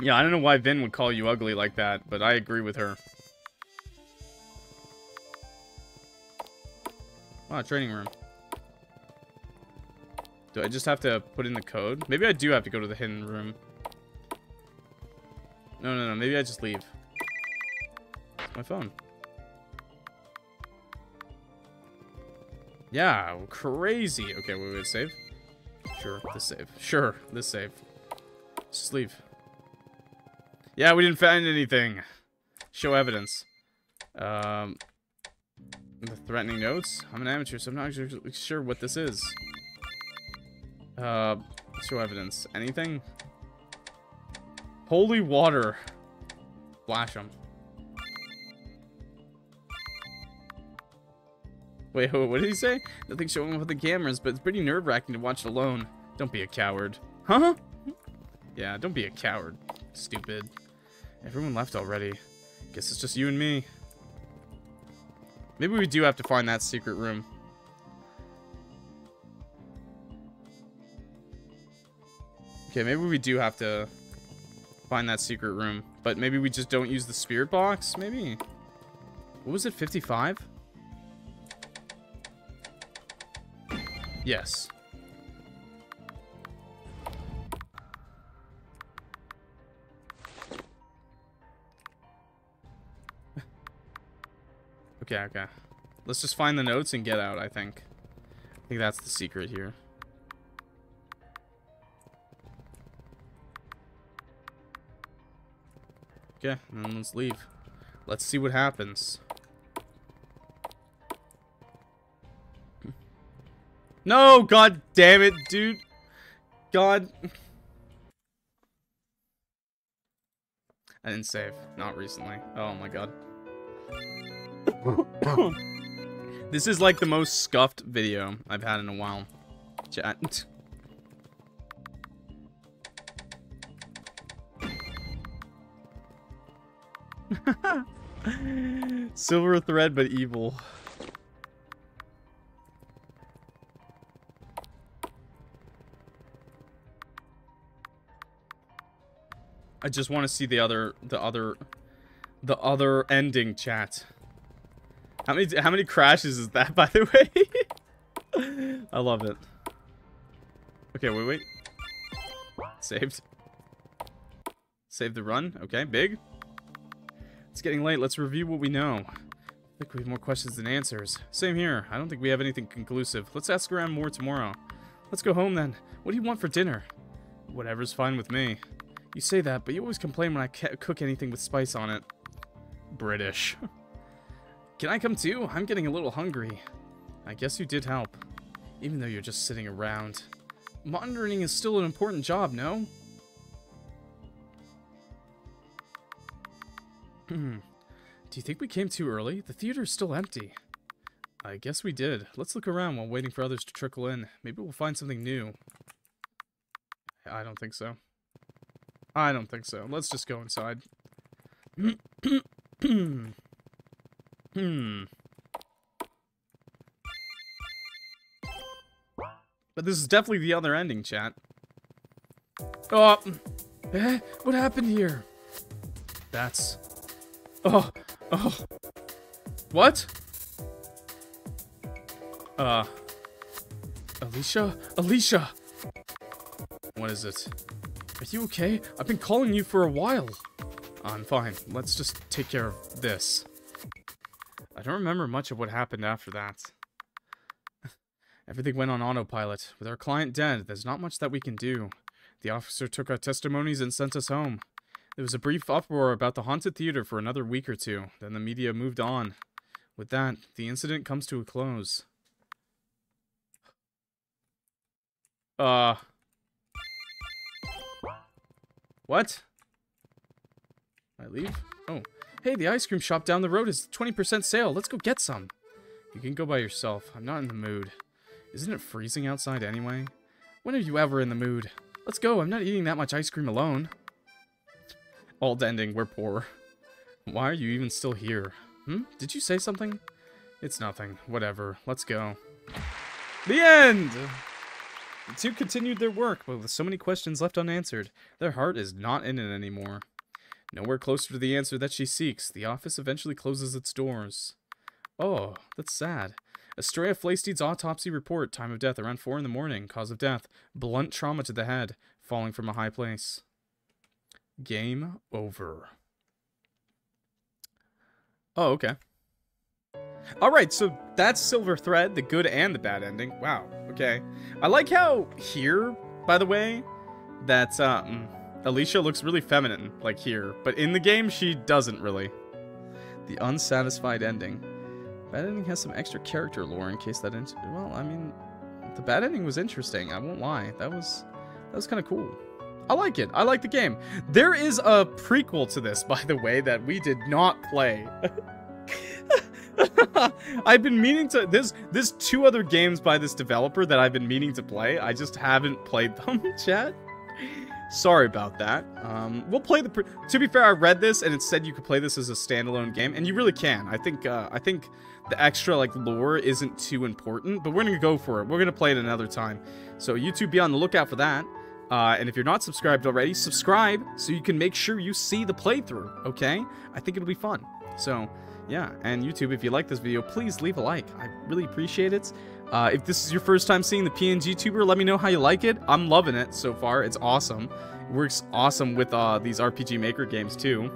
Yeah, I don't know why Vin would call you ugly like that, but I agree with her. Oh, training room. Do I just have to put in the code? Maybe I do have to go to the hidden room. No, no, no. Maybe I just leave. It's My phone. Yeah, crazy. Okay, wait, wait, save. Sure, this save. Sure, this save. Just leave. Yeah, we didn't find anything. Show evidence. Um, the threatening notes. I'm an amateur, so I'm not actually sure what this is. Uh, show evidence. Anything? Holy water. Flash them. Wait, what did he say? Nothing showing up with the cameras, but it's pretty nerve-wracking to watch it alone. Don't be a coward. Huh? Yeah, don't be a coward. Stupid. Everyone left already. Guess it's just you and me. Maybe we do have to find that secret room. Okay, maybe we do have to find that secret room. But maybe we just don't use the spirit box? Maybe? What was it, 55? Yes. [LAUGHS] okay, okay. Let's just find the notes and get out, I think. I think that's the secret here. Okay, then let's leave. Let's see what happens. No, god damn it, dude. God. I didn't save. Not recently. Oh my god. [COUGHS] this is like the most scuffed video I've had in a while. Chat. [LAUGHS] Silver thread, but evil. I just want to see the other, the other, the other ending chat. How many, how many crashes is that, [LAUGHS] by the way? I love it. Okay, wait, wait. Saved. Save the run. Okay, big. It's getting late. Let's review what we know. I think we have more questions than answers. Same here. I don't think we have anything conclusive. Let's ask around more tomorrow. Let's go home then. What do you want for dinner? Whatever's fine with me. You say that, but you always complain when I cook anything with spice on it. British. Can I come too? I'm getting a little hungry. I guess you did help. Even though you're just sitting around. Monitoring is still an important job, no? Hmm. Do you think we came too early? The theater's still empty. I guess we did. Let's look around while waiting for others to trickle in. Maybe we'll find something new. I don't think so. I don't think so. Let's just go inside. hmm. But this is definitely the other ending, chat. Oh! Eh? What happened here? That's Oh, oh. What? Uh. Alicia? Alicia! What is it? Are you okay? I've been calling you for a while. I'm fine. Let's just take care of this. I don't remember much of what happened after that. [LAUGHS] Everything went on autopilot. With our client dead, there's not much that we can do. The officer took our testimonies and sent us home. There was a brief uproar about the haunted theater for another week or two, then the media moved on. With that, the incident comes to a close. Uh... What? I leave? Oh. Hey, the ice cream shop down the road is 20% sale. Let's go get some. You can go by yourself. I'm not in the mood. Isn't it freezing outside anyway? When are you ever in the mood? Let's go. I'm not eating that much ice cream alone. Alt ending, we're poor. Why are you even still here? Hmm? Did you say something? It's nothing. Whatever. Let's go. The end! The two continued their work, but with so many questions left unanswered, their heart is not in it anymore. Nowhere closer to the answer that she seeks, the office eventually closes its doors. Oh, that's sad. Estrella Flaysteed's autopsy report, time of death around 4 in the morning, cause of death, blunt trauma to the head, falling from a high place. Game over. Oh, okay. Alright, so that's Silver Thread, the good and the bad ending. Wow, okay. I like how here, by the way, that um, Alicia looks really feminine, like here. But in the game, she doesn't really. The unsatisfied ending. Bad ending has some extra character lore in case that... Well, I mean, the bad ending was interesting. I won't lie. That was, that was kind of cool. I like it. I like the game. There is a prequel to this, [LAUGHS] by the way, that we did not play. [LAUGHS] I've been meaning to. There's there's two other games by this developer that I've been meaning to play. I just haven't played them, [LAUGHS] chat. Sorry about that. Um, we'll play the. To be fair, I read this and it said you could play this as a standalone game, and you really can. I think. Uh, I think the extra like lore isn't too important, but we're gonna go for it. We're gonna play it another time. So YouTube, be on the lookout for that. Uh, and if you're not subscribed already, subscribe so you can make sure you see the playthrough. Okay? I think it'll be fun. So yeah, and YouTube, if you like this video, please leave a like. I really appreciate it. Uh, if this is your first time seeing the PNG Tuber, let me know how you like it. I'm loving it so far. It's awesome. It works awesome with uh, these RPG Maker games too.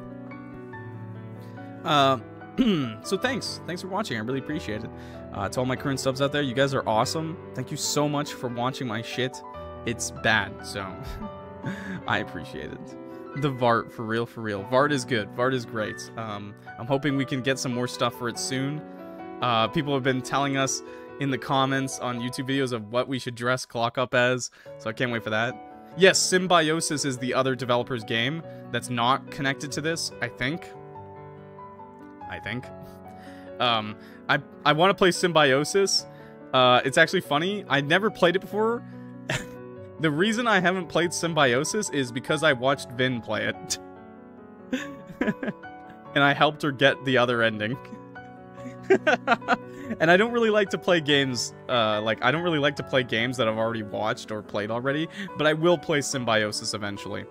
Uh, [CLEARS THROAT] so thanks. Thanks for watching. I really appreciate it. Uh, to all my current subs out there, you guys are awesome. Thank you so much for watching my shit. It's bad, so [LAUGHS] I appreciate it the Vart for real, for real. Vart is good. Vart is great. Um, I'm hoping we can get some more stuff for it soon. Uh, people have been telling us in the comments on YouTube videos of what we should dress Clock up as, so I can't wait for that. Yes, Symbiosis is the other developer's game that's not connected to this, I think. I think. Um, I, I want to play Symbiosis. Uh, it's actually funny. I never played it before, [LAUGHS] the reason I haven't played Symbiosis is because I watched Vin play it. [LAUGHS] and I helped her get the other ending. [LAUGHS] and I don't really like to play games, uh, like, I don't really like to play games that I've already watched or played already, but I will play Symbiosis eventually.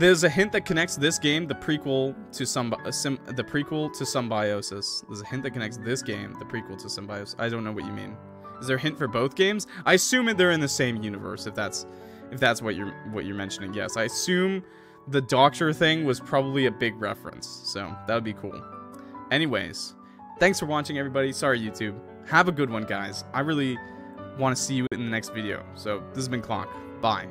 There's a hint that connects this game, the prequel to some, uh, the prequel to Symbiosis. There's a hint that connects this game, the prequel to Symbiosis. I don't know what you mean. Is there a hint for both games? I assume they're in the same universe. If that's, if that's what you're what you're mentioning. Yes, I assume the Doctor thing was probably a big reference. So that would be cool. Anyways, thanks for watching, everybody. Sorry, YouTube. Have a good one, guys. I really want to see you in the next video. So this has been Clock. Bye.